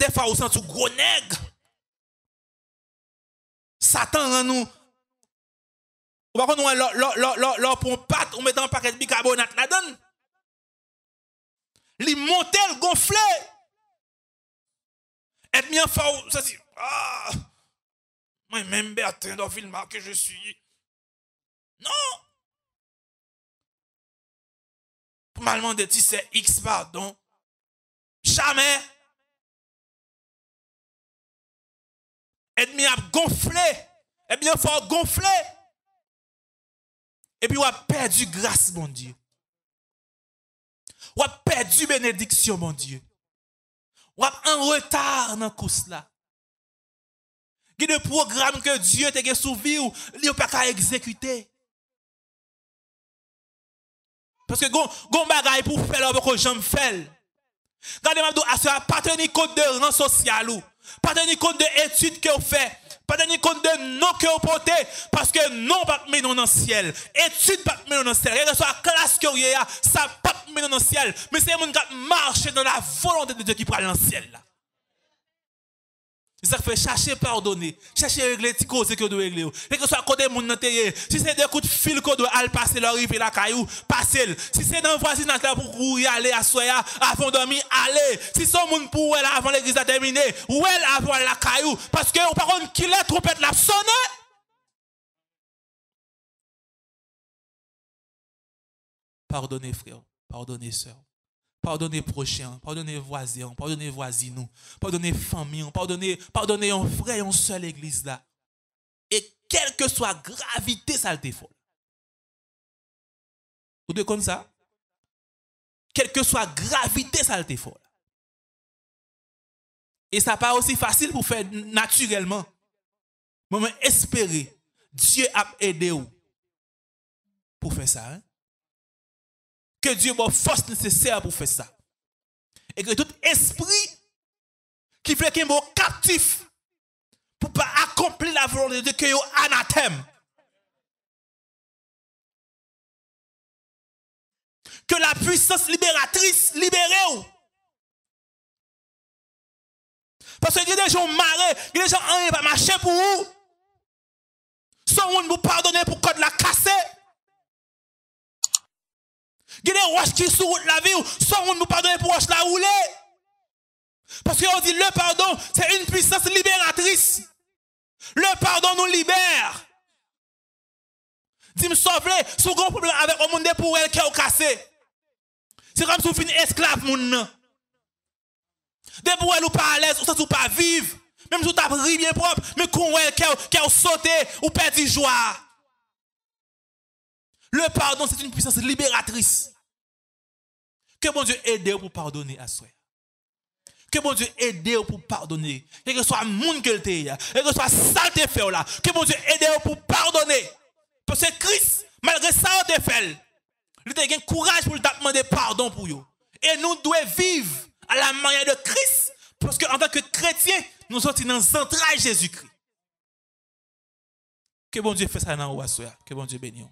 Des fois, on sent tout gros nègre. Satan rend nous. Ou par contre, leur pour pâte, on met un paquet de bicarbonate là-dedans. Li monte, le gonflé. Et bien ça. Ah! Moi, même Bertrand dans film que je suis. Non! Pour de si c'est X, pardon. Jamais. Ennemi a gonflé. Et bien, faut gonfler. Et puis, on a perdu grâce, mon Dieu. On a perdu bénédiction, mon Dieu. On a en retard dans ce là. Il y a des programmes que Dieu t'a souvi ou il pas exécuter. Parce que gon gon bagaille pour faire le que j'aime faire. Regardez moi à pas tenir compte de rang social ou pas tenir compte de études que vous faites, pas tenir compte de non que vous portez parce que non pas mettre dans le ciel. Études pas mettre dans le ciel. Soit la classe que vous avez, ça pas mettre dans le ciel, mais c'est monde qui marche dans la volonté de Dieu qui prend dans le ciel là. Ça fait chercher pardonner, chercher régler les causes que devez régler. Et que soit côté si c'est des coups de fil que doit aller passer leur rive la caillou, passez Si c'est dans voisinage là pour y aller à soya avant dormir, allez. Si c'est moun pour là avant l'église à terminer, ou elle avant la caillou parce que par contre qui la trompette la sonne? Pardonnez frère, pardonnez sœur. Pardonnez prochain, pardonnez voisin, pardonnez voisine, pardonnez famille, pardonnez, pardonnez un frère, une seule église là. Et quelle que soit gravité, ça le défaut. Vous devez comme ça? Quelle que soit gravité, ça le défaut. Et ça pas aussi facile pour faire naturellement. Mais espérer, Dieu a aidé vous pour faire ça. Hein? Que Dieu m'a force nécessaire pour faire ça. Et que tout esprit qui fait qu'il est captif pour pas accomplir la volonté de Dieu, que anathème. Que la puissance libératrice libère. Parce qu'il y a des gens marrés, il y a des gens qui pas marcher pour vous. Monde pour pardonner pour code la casser. Il y a des roches qui sur la vie, monde pour pardonner pour roche la rouler. Parce qu'on dit le pardon, c'est une puissance libératrice. Le pardon nous libère. Dis-moi, sauve-les, si vous avez problème avec un monde pour elle qui est cassé. C'est comme si vous finissez esclave, mon Dès pour elle ou pas à l'aise, ou pas vivre. Même si vous avez bien propre, mais quand elle qui a sauté ou perdu joie. Le pardon, c'est une puissance libératrice. Que bon Dieu aide pour pardonner à soi. Que bon Dieu aide pour pardonner. Quel que soit le monde que tu quel que soit saleté fait là. Que bon Dieu aide pour pardonner. Parce que Christ, malgré ça, il fait. Il a eu courage pour demander pardon pour vous. Et nous devons vivre à la manière de Christ. Parce qu'en tant que chrétien, nous sommes dans l'entrailles Jésus-Christ. Que bon Dieu fasse ça dans le Que bon Dieu bénisse.